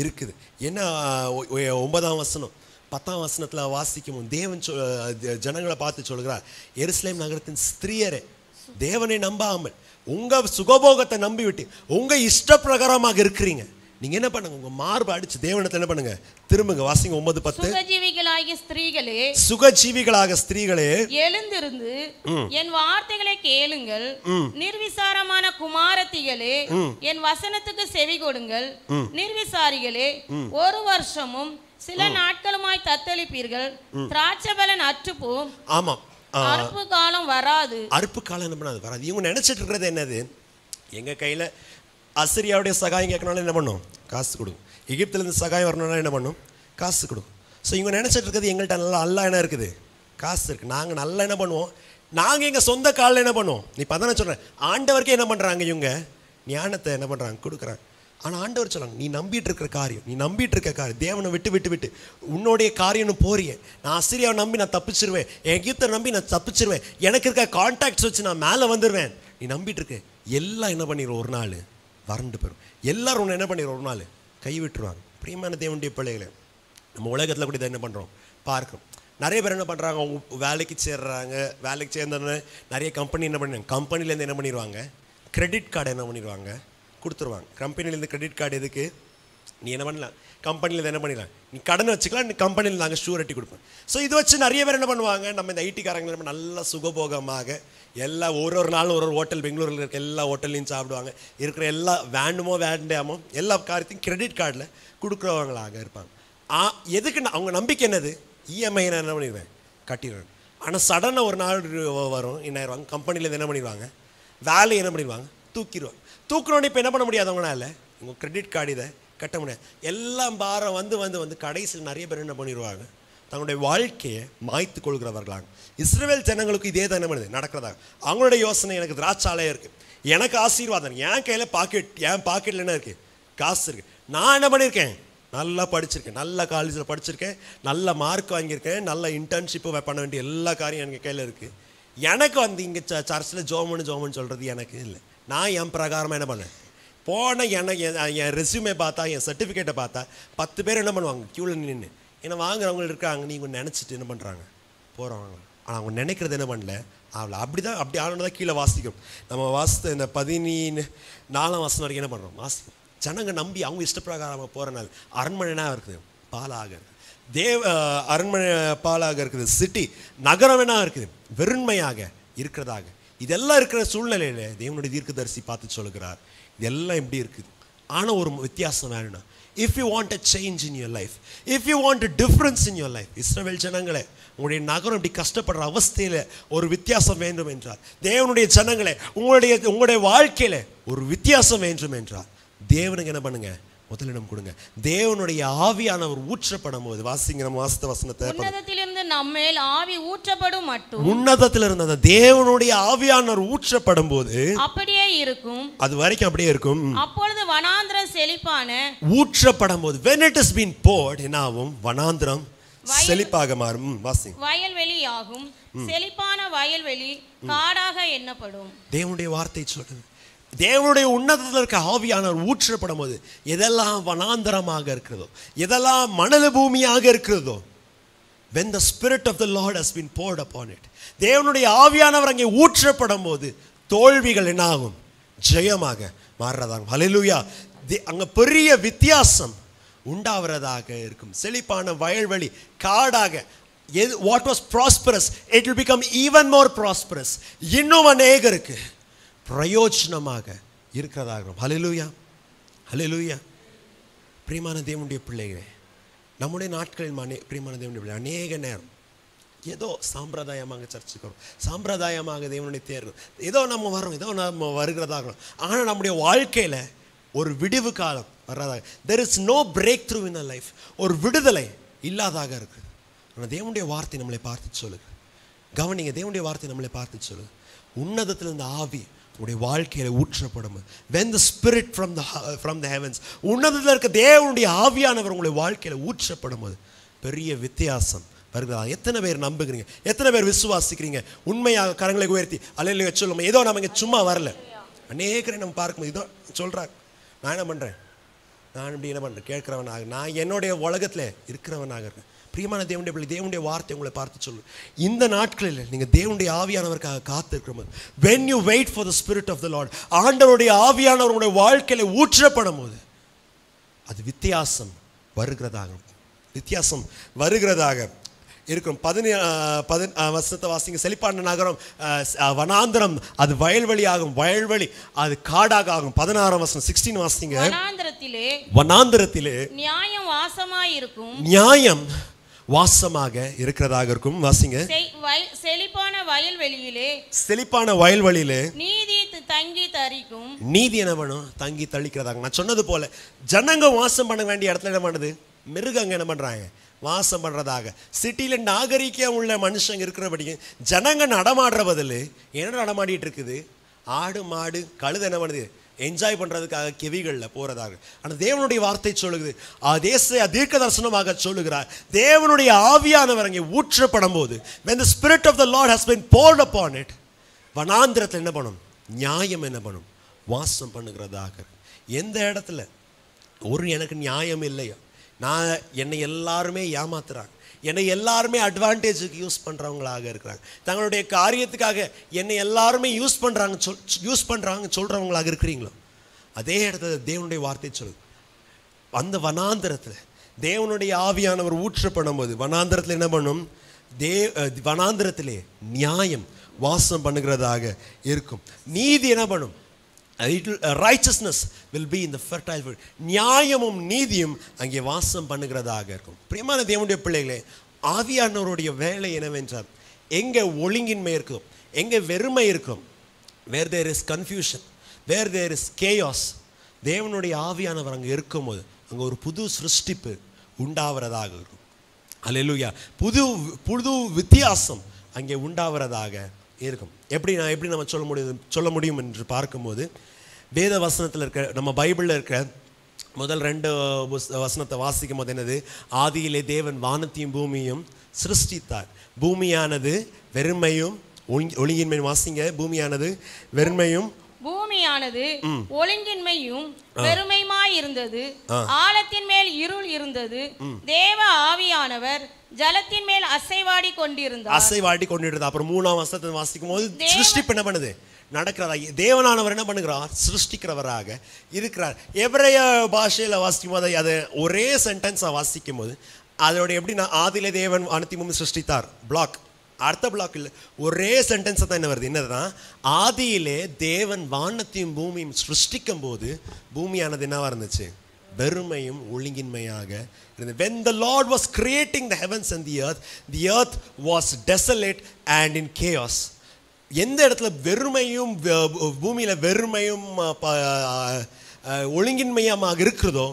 இருக்குது. என்ன ஒன்பதாம் வசனம் பத்தாம் வசனத்தில் வாசிக்கும் தேவன் சொ ஜனங்களை பார்த்து சொல்கிறார் எருசலேம் நகரத்தின் ஸ்திரியரே தேவனை நம்பாமல் உங்கள் சுகபோகத்தை நம்பிவிட்டு உங்கள் இஷ்ட பிரகாரமாக இருக்கிறீங்க. நீங்கள் என்ன பண்ணுங்க? உங்கள் மார்பை அடிச்சு தேவனத்தை என்ன பண்ணுங்க? திரும்புங்க. வாசிங்க ஒன்பது பத்து. சுகஜீவிகளாகிய ஸ்திரீகளே சுகஜீவிகளாக ஸ்திரீகளே எழுந்திருந்து என் வார்த்தைகளை கேளுங்கள். நிர்விசாரமான குமாரத்திகளே என் வசனத்துக்கு செவி கொடுங்கள். நிர்விசாரிகளே ஒரு வருஷமும் சில நாட்களுமாய் தத்தளிப்பீர்கள். திராட்சபலன் அற்றுப்போம். ஆமாம் அறுப்பு காலம் வராது. அறுப்பு காலம் என்ன பண்ணாது? வராது. இவங்க நினச்சிட்டு இருக்கிறது என்னது? எங்கள் கையில் அசிரியாவுடைய சகாயம் கேட்கணும்னா என்ன பண்ணும்? காசு கொடுக்கும் எகிப்திலேருந்து சகாயம் வரணும்னா என்ன பண்ணும்? காசு கொடுக்கும் ஸோ இவங்க நினச்சிட்டு இருக்கிறது எங்கள்கிட்ட நல்லா நல்லா என்ன இருக்குது. காசு இருக்குது நாங்கள் நல்லா என்ன பண்ணுவோம்? நாங்கள் எங்கள் சொந்த காலில் என்ன பண்ணுவோம்? நீ இப்போ தானே சொல்கிறேன் ஆண்டவருக்கே என்ன பண்ணுறாங்க இவங்க? ஞானத்தை என்ன பண்ணுறாங்க கொடுக்குறாங்க. ஆனால் ஆண்டவர் சொல்றாங்க நீ நம்பிட்டு இருக்கிற காரியம் நீ நம்பிட்டு இருக்க காரியம் தேவனை விட்டு விட்டு விட்டு உன்னோடைய காரியம்னு போறியே. நான் அசிரியாவை நம்பி நான் தப்பிச்சிருவேன். என் கீத்தை நம்பி நான் தப்பிச்சிருவேன். எனக்கு இருக்க கான்டாக்ட்ஸ் வச்சு நான் மேலே வந்துடுவேன் நீ நம்பிட்டு இருக்க. எல்லாம் என்ன பண்ணிடுவோம் ஒரு நாள் வறண்டு போயிடும். எல்லாரும் ஒன்று என்ன பண்ணிடுவோம் ஒரு நாள் கை விட்டுருவாங்க. பிரியமான தேவனுடைய பிள்ளைகளை நம்ம உலகத்தில் கூட இதை என்ன பண்ணுறோம் பார்க்குறோம். நிறைய பேர் என்ன பண்ணுறாங்க அவங்க வேலைக்கு சேர்றாங்க. வேலைக்கு சேர்ந்தோடனே நிறைய கம்பெனி என்ன பண்ணுறாங்க கம்பெனிலேருந்து என்ன பண்ணிடுவாங்க கிரெடிட் கார்டு என்ன பண்ணிடுவாங்க கொடுத்துருவாங்க. கம்பெனிலேருந்து கிரெடிட் கார்டு எதுக்கு? நீ என்ன பண்ணலாம்? கம்பெனியில் என்ன பண்ணிடலாம்? நீ கடன் வச்சுக்கலாம் நீ கம்பெனியில் நாங்கள் ஷூரிட்டி கொடுப்போம். ஸோ இது வச்சு நிறைய பேர் என்ன பண்ணுவாங்க? நம்ம இந்த ஐடிக்காரங்க நம்ம நல்லா சுகபோகமாக எல்லா ஒரு ஒரு நாளும் ஒரு ஒரு ஹோட்டல் பெங்களூரில் இருக்க எல்லா ஹோட்டல்லையும் சாப்பிடுவாங்க. இருக்கிற எல்லா வேண்டுமோ வேண்டாமோ எல்லா காரியத்தையும் கிரெடிட் கார்டில் கொடுக்குறவங்களாக இருப்பாங்க. எதுக்கு அவங்க நம்பிக்கை என்னது? இஎம்ஐ நான் என்ன பண்ணிடுவேன்? கட்டிடுவேன். ஆனால் சடனாக ஒரு நாள் வரும் என்ன ஆயிடுவாங்க கம்பெனியில் என்ன பண்ணிடுவாங்க? வேலையை என்ன பண்ணிடுவாங்க? தூக்கிடுவாங்க. தூக்குறோன்னு இப்போ என்ன பண்ண முடியாது அவங்களால? உங்கள் கிரெடிட் கார்டு இதை கட்ட முடியாது. எல்லாம் பாரம் வந்து வந்து வந்து கடைசியில் நிறைய பேர் என்ன பண்ணிடுவாங்க தங்களுடைய வாழ்க்கையை மாய்த்து கொள்கிறவர்களாங்க. இஸ்ரேல் ஜனங்களுக்கு இதே தான் என்ன பண்ணுது நடக்கிறதா? அவங்களுடைய யோசனை எனக்கு திராட்சாலையாக இருக்குது எனக்கு ஆசீர்வாதம். என் கையில் பாக்கெட் என் பாக்கெட்டில் என்ன இருக்குது காசு இருக்குது நான் என்ன பண்ணியிருக்கேன் நல்லா படிச்சிருக்கேன். நல்ல காலேஜில் படிச்சிருக்கேன். நல்ல மார்க் வாங்கியிருக்கேன். நல்ல இன்டர்ன்ஷிப்பு பண்ண வேண்டிய எல்லா காரியம் எனக்கு கையில் இருக்குது எனக்கு வந்து இங்கே சர்ச்சில் ஜோமனு ஜோமன் சொல்கிறது எனக்கு இல்லை. நான் என் பிரகாரமாக என்ன பண்ணேன்? போன எனக்கு என் என் ரெஸ்யூமே பார்த்தா என் சர்டிஃபிகேட்டை பார்த்தா பத்து பேர் என்ன பண்ணுவாங்க? க்யூவில் நின்று என்ன வாங்குறவங்க இருக்காங்க. நீங்கள் நினச்சிட்டு என்ன பண்ணுறாங்க போகிறவங்க ஆனால் அவங்க நினைக்கிறது என்ன பண்ணல? அவளை அப்படி தான் அப்படி ஆளுநர் தான் கீழே வாசிக்கும் நம்ம வாசித்த இந்த பதினீனு நாலாம் வாசம் வரைக்கும் என்ன பண்ணுறோம் வாசிக்கும் ஜனங்க நம்பி அவங்க இஷ்டப்பிரகாரம் போகிறனால அரண்மனைனா இருக்குது. பாலாக தேவ அரண்மனை பாலாக இருக்குது. சிட்டி நகரம் என்ன இருக்குது. வெறுண்மையாக இருக்கிறதாக. இதெல்லாம் இருக்கிற சூழ்நிலையில தேவனுடைய தீர்க்கதரிசி பார்த்து சொல்லுகிறார். எல்லாம் எப்படி இருக்குது. ஆனால் ஒரு வித்தியாசம் வேணும்னா if you want a change in your life if you want a difference in your life இஸ்ரவேல் ஜனங்களே உங்களுடைய நகரம் இப்படி கஷ்டப்படுற அவஸ்தையில் ஒரு வித்தியாசம் வேண்டும் என்றார். தேவனுடைய ஜனங்களே உங்களுடைய உங்களுடைய வாழ்க்கையில் ஒரு வித்தியாசம் வேண்டும் என்றார். தேவனுக்கு என்ன பண்ணுங்க? முதலிடம் கொடுங்க. தேவனுடைய ஆவியானவர் ஊற்றப்படும் போது வாசிங்க நம்ம வாசித்த வசனத்தை உன்னதத்திலிருந்து நம்மேல் ஆவி ஊற்றப்படும் மட்டும். உன்னதத்தில் இருந்த அந்த தேவனுடைய ஆவியானவர் ஊற்றப்படும் போது அப்படியே இருக்கும். அது வரைக்கும் அப்படியே இருக்கும். அப்பொழுது வனாந்திரம் செழிப்பான ஊற்றப்படும் போது when it has been poured என்ன ஆகும் வனாந்திரம் செழிப்பாக மாறும். வாசிங்க. வயல்வெளி ஆகும். செழிப்பான வயல்வெளி காடாக எண்ணப்படும். தேவனுடைய வார்த்தை சொல்லுது. தேவனுடைய உன்னதத்தில் இருக்க ஆவியானவர் ஊற்றப்படும் போது எதெல்லாம் வனாந்தரமாக இருக்கிறதோ எதெல்லாம் மணல பூமியாக இருக்கிறதோ when the spirit of the Lord has been poured upon it தேவனுடைய ஆவியானவர் அங்கே ஊற்றப்படும் போது தோல்விகள் என்னாகும்? ஜெயமாக மாறுறதாகும். ஹalleluya தே- பெரிய வித்தியாசம் உண்டாகிறதாக இருக்கும். செழிப்பான வயல்வெளி காடாக எது what was prosperous it will become even more prosperous இன்னும் அநேகருக்கு பிரயோஜனமாக இருக்கிறதாகும் ஹalleluya ஹalleluya. பிரியமான தேவனுடைய பிள்ளைகளே நம்முடைய நாட்களில் மனே பிரியமான தேவனுடைய பிள்ளை அநேக நேரம் ஏதோ சாம்பிரதாயமாக சர்ச்சுக்கு வரும் சாம்பிரதாயமாக தேவனுடைய தேர்வு. ஏதோ நம்ம வரும் ஏதோ நம்ம வருகிறதாக ஆனால் நம்முடைய வாழ்க்கையில் ஒரு விடிவு காலம் வர்றதாக there is no breakthrough in the life ஒரு விடுதலை இல்லாதாக இருக்குது. ஆனால் தேவனுடைய வார்த்தை நம்மளை பார்த்து சொல்லுங்கள் கவனிங்க தேவனுடைய வார்த்தை நம்மளை பார்த்து சொல்லுது. உன்னதத்தில் இந்த ஆவி உடைய வாழ்க்கையில் ஊற்றப்படும். When the spirit from the from the heavens உன்னதத்தில் இருக்க தேவனுடைய ஆவியானவர் உங்களுடைய வாழ்க்கையில் ஊற்றப்படும். போது பெரிய வித்தியாசம். வருகிறதா எத்தனை பேர் நம்புகிறீங்க? எத்தனை பேர் விசுவாசிக்கிறீங்க? உண்மையாக கரங்களை உயர்த்தி அலையில சொல்லுமா. ஏதோ நம்ம இங்கே சும்மா வரல. அநேகரை நம்ம பார்க்கும்போது இதோ சொல்றாங்க. நான் என்ன பண்ணுறேன் நான் இப்படி என்ன பண்ணுறேன் கேட்குறவனாக நான் என்னுடைய உலகத்தில் இருக்கிறவனாக இருக்கேன். பிரியமான தேவனுடைய பிள்ளை தேவனுடைய வார்த்தை உங்களை பார்த்து சொல்லு இந்த நாட்களில் நீங்கள் தேவனுடைய ஆவியானவருக்காக காத்திருக்கிற போது when you wait for the spirit of the Lord ஆண்டவருடைய ஆவியானவர் உங்களுடைய வாழ்க்கையில் ஊற்றப்படும் போது அது வித்தியாசம் வருகிறதாக வித்தியாசம் வருகிறதாக இருக்கும். பதினே பதின் வருஷத்தை வாசிங்க. செழிப்பான நகரம் வனாந்திரம் அது வயல்வெளி ஆகும் வயல்வெளி அது காடாக ஆகும். பதினாறாம் வருஷம் சிக்ஸ்டீன் வாசிங்க. வனாந்திரத்திலே வனாந்திரத்திலே நியாயம் வாசமாயிருக்கும். நியாயம் வாசமாக இருக்கிறதாக இருக்கும். வாசிங்க. செழிப்பான வயல்வெளியிலே செழிப்பான வயல்வெளியிலே நீதி தங்கி தரிக்கும். நீதி என்ன பண்ணும்? தங்கி தளிக்கிறதாங்க நான் சொன்னது போல ஜனங்க வாசம் பண்ண வேண்டிய இடத்துல என்ன பண்ணுது? மிருகங்க என்ன பண்றாங்க? வாசம் பண்றதாக. சிட்டியில நாகரிகம் உள்ள மனுஷங்க இருக்கிறபடியும் ஜனங்க நடமாடுற பதில் என்ன நடமாடிட்டு இருக்குது? ஆடு மாடு கழுதை என்ன பண்ணுது? என்ஜாய் பண்ணுறதுக்காக கெவிகளில் போகிறதாக ஆனால் தேவனுடைய வார்த்தை சொல்லுது. தேச தீர்க்க தரிசனமாக சொல்லுகிறார். தேவனுடைய ஆவியானவர் அங்கே ஊற்றப்படும் போது when the spirit of the Lord has been poured upon it வனாந்திரத்தில் என்ன பண்ணும்? நியாயம் என்ன பண்ணும்? வாசம் பண்ணுகிறதாக. எந்த இடத்துல? ஒரு எனக்கு நியாயம் இல்லையா? நான் என்னை எல்லாருமே ஏமாத்துறாங்க. என்னை எல்லாருமே அட்வான்டேஜுக்கு யூஸ் பண்ணுறவங்களாக இருக்கிறாங்க. தங்களுடைய காரியத்துக்காக என்னை எல்லாருமே யூஸ் பண்ணுறாங்க சொல் யூஸ் பண்ணுறாங்க சொல்கிறவங்களாக இருக்கிறீங்களோ? அதே இடத்துல தேவனுடைய வார்த்தை சொல்லு அந்த வனாந்திரத்தில் தேவனுடைய ஆவியானவர் ஊற்று பண்ணும்போது வனாந்திரத்தில் என்ன பண்ணும்? தே வனாந்திரத்திலே நியாயம் வாசம் பண்ணுகிறதாக இருக்கும். நீதி என்ன பண்ணும்? ரைச்சஸ்னஸ் வில் பி இந்த the fertile நியாயமும் நீதியும் அங்கே வாசம் பண்ணுகிறதாக இருக்கும். பிரியமான தேவனுடைய பிள்ளைகளே ஆவியானவருடைய வேலை என்னவென்றால் எங்கே ஒழுங்கின்மை இருக்கும் எங்கே வெறுமை இருக்கும் where there is confusion where there is chaos தேவனுடைய ஆவியானவர் அங்கே இருக்கும்போது அங்கே ஒரு புது சிருஷ்டிப்பு உண்டாகிறதாக இருக்கும். அல்லேலூயா புது புது வித்தியாசம் அங்கே உண்டாகிறதாக இருக்கும். எப்படி நான் எப்படி நம்ம சொல்ல முடியும் சொல்ல முடியும் என்று பார்க்கும்போது வேத வசனத்தில் இருக்க நம்ம பைபிளில் இருக்க முதல் ரெண்டு வசனத்தை வாசிக்கும் போது என்னது? ஆதியிலே தேவன் வானத்தையும் பூமியும் சிருஷ்டித்தார். பூமியானது வெறுமையும் ஒழுங்கின்மையும் வாசிங்க பூமியானது வெறுமையும் பூமியானது ஒழுங்கின்மையும் பெருமையுமாய் இருந்தது ஆழத்தின் மேல் இருள் இருந்தது. தேவ ஆவியானவர் ஜலத்தின் மேல் அசைவாடி கொண்டிருந்தார். அசைவாடி கொண்டிருந்தது. அப்புறம் மூணாம் வசனத்தை வாசிக்கும் போது சிருஷ்டிப்பு என்ன பண்ணுது? நடக்கிறதா தேவனானவர் என்ன பண்ணுகிறார்? சிருஷ்டிக்கிறவராக இருக்கிறார். எவரைய பாஷையில் வாசிக்கும் போது அதை ஒரே சென்டென்ஸாக வாசிக்கும் போது அதோட எப்படி நான் ஆதியிலே தேவன் அனைத்தையும் சிருஷ்டித்தார்? பிளாக் அடுத்த பிளாக் இல்லை. ஒரே சென்டென்ஸ் தான் என்ன வருது? என்னதுன்னா ஆதியிலே தேவன் வானத்தையும் பூமியும் சிருஷ்டிக்கும் போது பூமியானது என்னவா இருந்துச்சு? வெறுமையும் ஒழுங்கின்மையாக when the lord was creating the heavens and the earth the earth was desolate and in chaos. எந்த இடத்துல வெறுமையும் பூமியில் பூமியில வெறுமையும் ஒழுங்கின்மையமாக இருக்கிறதோ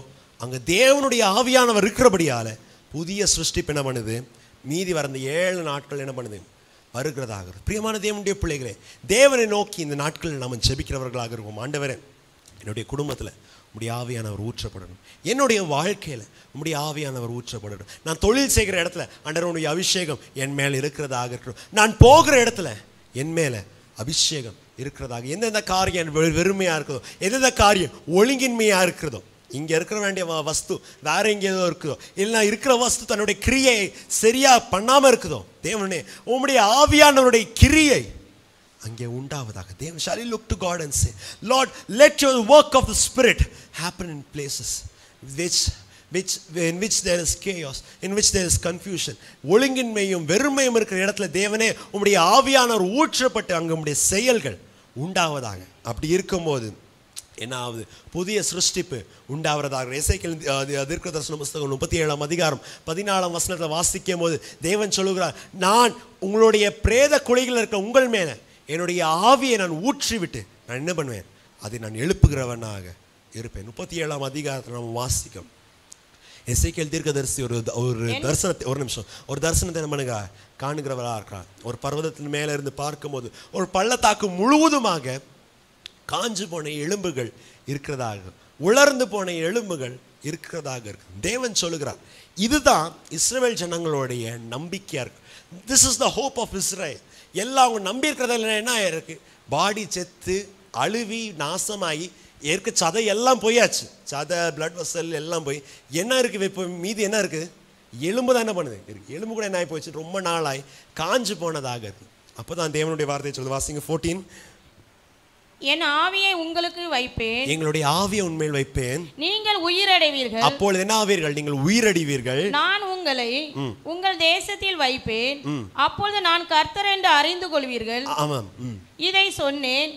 அங்க தேவனுடைய ஆவியானவர் இருக்கிறபடியால புதிய சிருஷ்டிப்பு என்ன பண்ணுது? மீதி வரந்த ஏழு நாட்கள் என்ன பண்ணுது? வருகிறதாக பிரியமான தேவனுடைய பிள்ளைகளே தேவனை நோக்கி இந்த நாட்களில் நாம் ஜெபிக்கிறவர்களாக இருக்கும் ஆண்டவரே என்னுடைய குடும்பத்தில் உடைய ஆவியானவர் ஊற்றப்படணும். என்னுடைய வாழ்க்கையில் உம்முடைய ஆவியானவர் ஊற்றப்படணும். நான் தொழில் செய்கிற இடத்துல அண்டருடைய அபிஷேகம் என் மேலே இருக்கிறதாக இருக்கணும். நான் போகிற இடத்துல என் மேலே அபிஷேகம் இருக்கிறதாக எந்தெந்த காரியம் வெ- இருக்குதோ எந்தெந்த காரியம் ஒழுங்கின்மையாக இருக்கிறதோ இங்கே இருக்கிற வேண்டிய வஸ்து வேற எங்கேயோ இருக்குதோ இல்லை இருக்கிற வஸ்து தன்னுடைய கிரியை சரியாக பண்ணாமல் இருக்குதோ தேவனே உம்முடைய ஆவியானவருடைய கிரியை அங்கே உண்டாவதாக. தேவன் shall we look to God and say Lord let your work of the spirit happen in places which which in which there is is in which there is confusion ஒழுங்கின்மையும் வெறுமையும் இருக்கிற இடத்துல தேவனே உங்களுடைய ஆவியானவர் ஊற்றப்பட்டு அங்கே உம்முடைய செயல்கள் உண்டாவதாக. அப்படி இருக்கும்போது என்ன ஆகுது புதிய சிருஷ்டிப்பு உண்டாகிறதாக இசைக்கில் தீர்க்க தரிசன புஸ்தகம் முப்பத்தி ஏழாம் அதிகாரம் பதினாலாம் வசனத்தில் வாசிக்கும் போது தேவன் சொல்லுகிறார் நான் உங்களுடைய பிரேத குழிகள் இருக்க உங்கள் மேலே என்னுடைய ஆவியை நான் ஊற்றி விட்டு நான் என்ன பண்ணுவேன்? அதை நான் எழுப்புகிறவனாக இருப்பேன். முப்பத்தி ஏழாம் அதிகாரத்தில் நம்ம வாசிக்கும். எசைக்கேல் தீர்க்கதரிசி ஒரு ஒரு தரிசனத்தை ஒரு நிமிஷம். ஒரு தரிசனத்தை என்ன பண்ணுங்க? காணுகிறவரா இருக்கிறார். ஒரு பர்வதத்தின் மேலே இருந்து பார்க்கும்போது ஒரு பள்ளத்தாக்கு முழுவதுமாக காஞ்சு போன எலும்புகள் இருக்கிறதாக உலர்ந்து போன எலும்புகள் இருக்கிறதாக இருக்கு. தேவன் சொல்லுகிறார். இதுதான் இஸ்ரவேல் ஜனங்களுடைய நம்பிக்கையா இருக்கு. This is the hope of Israel எல்லாம் அவங்க நம்பி இருக்கிறதுல என்ன இருக்கு பாடி செத்து அழுவி நாசமாகி ஏற்க சதை எல்லாம் போயாச்சு. சதை பிளட் வசல் எல்லாம் போய். என்ன இருக்கு இப்போ? மீதி என்ன இருக்கு? எலும்பு தான் என்ன பண்ணுது? எலும்பு கூட என்ன ஆகி போச்சு? ரொம்ப நாளாய். காஞ்சு போனதாக இருக்கு. அப்பதான் தேவனுடைய வார்த்தையை சொல்லுது. வாசிங்க ஃபோர்டீன் என் ஆவியை உங்களுக்கு வைப்பேன். எங்களுடைய ஆவியை உண்மையில் வைப்பேன். நீங்கள் உயிரடைவீர்கள். அப்பொழுது என்ன ஆவீர்கள்? நீங்கள் உயிரடிவீர்கள். நான் உங்களை உங்கள் தேசத்தில் வைப்பேன். அப்பொழுது நான் கர்த்தர் என்று அறிந்து கொள்வீர்கள் ஆமாம். இதை சொன்னேன்.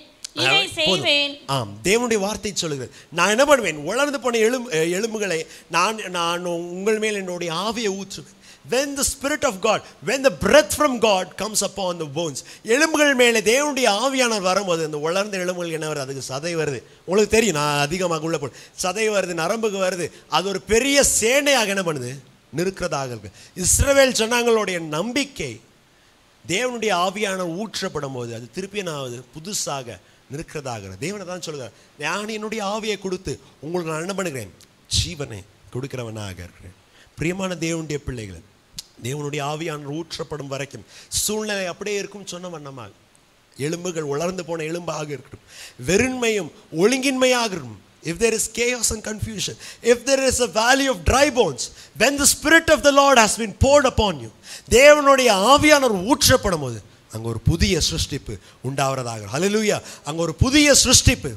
ஆம் தேவனுடைய வார்த்தை சொல்லுகிறது நான் என்ன பண்ணுவேன்? உலர்ந்து போன எலும்பு எலும்புகளை நான் நான் உங்கள் மேல் என்னுடைய ஆவியை ஊற்றுவேன். When the spirit of god when the breath from god comes upon the bones எலும்புகள் மேலே தேவனுடைய ஆவியானவர் வரும்போது அந்த உலர்ந்த எலும்புகள் என்ன வருது? அதுக்கு சதை வருது. உங்களுக்கு தெரியும் நான் அதிகமாக உள்ள போ சதை வருது நரம்புக்கு வருது. அது ஒரு பெரிய சேனையாக என்ன பண்ணுது? நிற்கிறதாக இருக்கு. இஸ்ரவேல் ஜனங்களுடைய நம்பிக்கை தேவனுடைய ஆவியான ஊற்றப்படும் போது அது திருப்பி நான் ஆகுது? புதுசாக நிற்கிறதாக தேவனை தான் சொல்கிறார் நான் என்னுடைய ஆவியை கொடுத்து உங்களுக்கு நான் என்ன பண்ணுகிறேன்? ஜீவனை கொடுக்கிறவனாக இருக்கிறேன். பிரியமான தேவனுடைய பிள்ளைகளை தேவனுடைய ஆவியான ஊற்றப்படும் வரைக்கும் சூழ்நிலை அப்படியே இருக்கும் சொன்ன வண்ணமாக. எலும்புகள் உலர்ந்து போன எலும்பாக இருக்கட்டும். வெறுண்மையும் ஒழுங்கின்மையாக இருக்கும். If there is chaos and confusion if there is a valley of dry bones when the spirit of the lord has been poured upon you தேவனுடைய ஆவியானவர் ஊற்றப்படும் போது அங்கே ஒரு புதிய சிருஷ்டிப்பு உண்டாகிறதாக ஹலலூயா அங்கே ஒரு புதிய சிருஷ்டிப்பு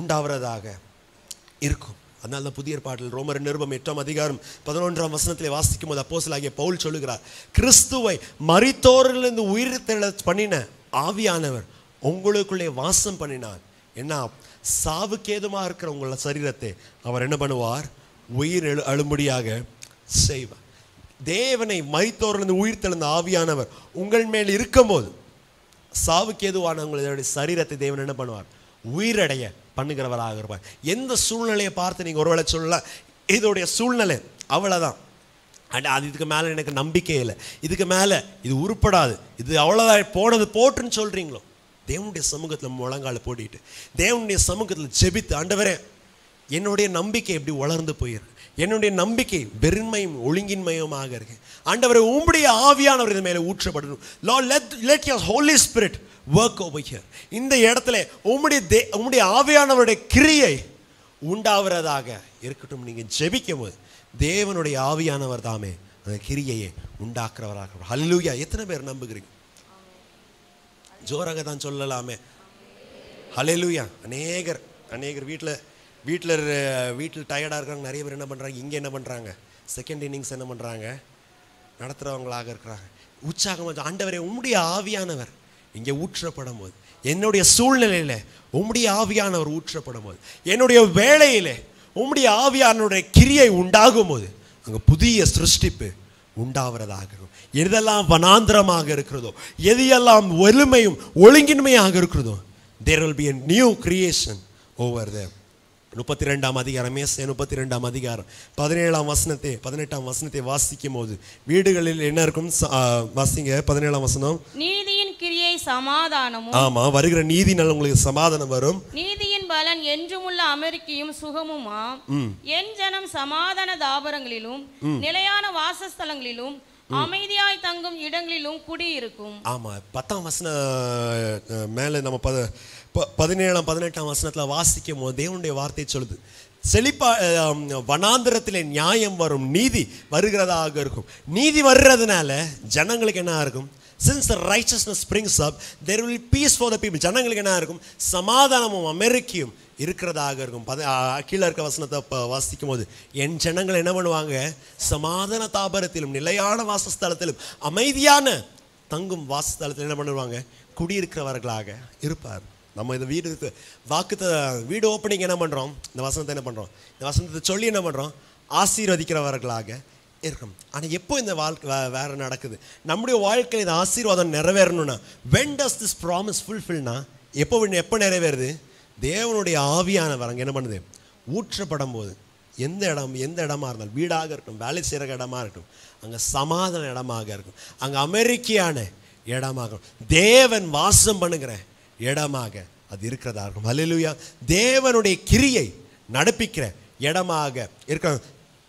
உண்டாகிறதாக இருக்கும். அதனால தான் புதிய பாட்டில் ரோமர் நிருபம் எட்டாம் அதிகாரம் பதினொன்றாம் வசனத்தில் வாசிக்கும் போது அப்போஸ்தலனாகிய பவுல் சொல்லுகிறார் கிறிஸ்துவை மறித்தோரிலிருந்து உயிர் தெழ பண்ணின ஆவியானவர் உங்களுக்குள்ளே வாசம் பண்ணினார். என்ன சாவுக்கேதுமா இருக்கிற உங்கள சரீரத்தை அவர் என்ன பண்ணுவார்? உயிர் எழு அழும்படியாக செய்வார். தேவனை மரித்தோரிலிருந்து உயிர் தெழுந்த ஆவியானவர் உங்கள் மேல் இருக்கும்போது சாவுக்கு ஏதுவான உங்களுடைய சரீரத்தை தேவன் என்ன பண்ணுவார்? உயிரடைய பண்ணுகிறவராக இருப்பார். எந்த சூழ்நிலையை பார்த்து நீங்கள் ஒருவேளை சொல்லலாம் இதோடைய சூழ்நிலை அவ்வளோதான் அண்ட் அது இதுக்கு மேலே எனக்கு நம்பிக்கை இல்லை. இதுக்கு மேலே இது உருப்படாது. இது அவ்வளோதான் போனது போட்டுன்னு சொல்கிறீங்களோ தேவனுடைய சமூகத்தில் முழங்கால போட்டிட்டு தேவனுடைய சமூகத்தில் ஜெபித்து ஆண்டவரே என்னுடைய நம்பிக்கை எப்படி வளர்ந்து போயிருக்கு? என்னுடைய நம்பிக்கை வெறுமையும் ஒழுங்கின்மையுமாக இருக்கு. ஆண்டவரை உம்முடைய ஆவியானவர் இது மேலே ஊற்றப்படணும். லா let let your holy spirit work over here இந்த இடத்துல உம்முடைய தே உம்முடைய ஆவியானவருடைய கிரியை உண்டாகிறதாக இருக்கட்டும். நீங்கள் ஜெபிக்கும் போது தேவனுடைய ஆவியானவர் தாமே அந்த கிரியையை உண்டாக்குறவராக. ஹல்லூயா எத்தனை பேர் நம்புகிறீங்க? ஜோராக தான் சொல்லலாமே. ஹலெலுயா அநேகர் அநேகர் வீட்டில் வீட்டில் வீட்டில் டயர்டாக இருக்கிறாங்க நிறைய பேர் என்ன பண்ணுறாங்க இங்கே என்ன பண்ணுறாங்க செகண்ட் இன்னிங்ஸ் என்ன பண்ணுறாங்க நடத்துகிறவங்களாக இருக்கிறாங்க. உற்சாகமாக ஆண்டவரே உம்முடைய ஆவியானவர் இங்கே ஊற்றப்படும் போது என்னுடைய சூழ்நிலையில் உம்முடைய ஆவியானவர் ஊற்றப்படும் போது என்னுடைய வேலையில் உம்முடைய ஆவியானவருடைய கிரியை உண்டாகும் போது அங்கே புதிய சிருஷ்டிப்பு உண்டாகிறதாக இருக்கும் எதெல்லாம் வனாந்திரமாக இருக்கிறதோ எது எல்லாம் வலிமையும் ஒழுங்கின்மையாக இருக்கிறதோ there will be a new creation over there முப்பத்தி ரெண்டாம் அதிகாரம் மேசே முப்பத்தி ரெண்டாம் அதிகாரம் பதினேழாம் வசனத்தை பதினெட்டாம் வசனத்தை வாசிக்கும் போது வீடுகளில் என்ன இருக்கும்? வாசிங்க பதினேழாம் வசனம். நீதியின் கிரியை சமாதானமும் ஆமா வருகிற நீதி நாள் உங்களுக்கு சமாதானம் வரும். நீதியின் பலன் என்றுமுள்ள அமெரிக்கையும் சுகமுமாம். என் ஜனம் சமாதான தாபரங்களிலும் நிலையான வாசஸ்தலங்களிலும் அமைதியாய் தங்கும் இடங்களிலும் குடியிருக்கும். ஆமா பத்தாம் வசன மேல நம்ம பத பதினேழாம் பதினெட்டாம் வசனத்துல வாசிக்கும் போது தேவனுடைய வார்த்தை சொல்லுது. செழிப்பா வனாந்திரத்திலே நியாயம் வரும் நீதி வருகிறதாக இருக்கும். நீதி வர்றதுனால ஜனங்களுக்கு என்ன இருக்கும் the righteousness springs up there will be peace for the people. ஜனங்களுக்கு என்ன இருக்கும் சமாதானமும் அமெரிக்கையும் இருக்கிறதாக இருக்கும். பத கீழே இருக்க வசனத்தை இப்போ வாசிக்கும் போது என் ஜனங்கள் என்ன பண்ணுவாங்க? சமாதான தாபரத்திலும் நிலையான வாசஸ்தலத்திலும் அமைதியான தங்கும் வாசஸ்தலத்தில் என்ன பண்ணுவாங்க? குடியிருக்கிறவர்களாக இருப்பார். நம்ம இந்த வீடு வாக்கு வீடு ஓப்பனிங் என்ன பண்ணுறோம் இந்த வசனத்தை என்ன பண்ணுறோம் இந்த வசனத்தை சொல்லி என்ன பண்ணுறோம் ஆசீர்வதிக்கிறவர்களாக இருக்கும். ஆனால் எப்போ இந்த வாழ்க்கை வேறு நடக்குது? நம்முடைய வாழ்க்கையில் இந்த ஆசீர்வாதம் நிறைவேறணும்னா வென் டஸ் திஸ் ப்ராமிஸ் ஃபுல்ஃபில்னா எப்போ எப்போ நிறைவேறுது? தேவனுடைய ஆவியானவர் அங்கே என்ன பண்ணுது? ஊற்றப்படும் போது எந்த இடம் எந்த இடமா இருந்தாலும் வீடாக இருக்கட்டும் வேலை செய்கிற இடமா இருக்கட்டும் அங்கே சமாதான இடமாக இருக்கும். அங்கே அமெரிக்கையான இடமாக தேவன் வாசம் பண்ணுகிற இடமாக அது இருக்கிறதா இருக்கும். ஹalleluya தேவனுடைய கிரியை நடப்பிக்கிற இடமாக இருக்க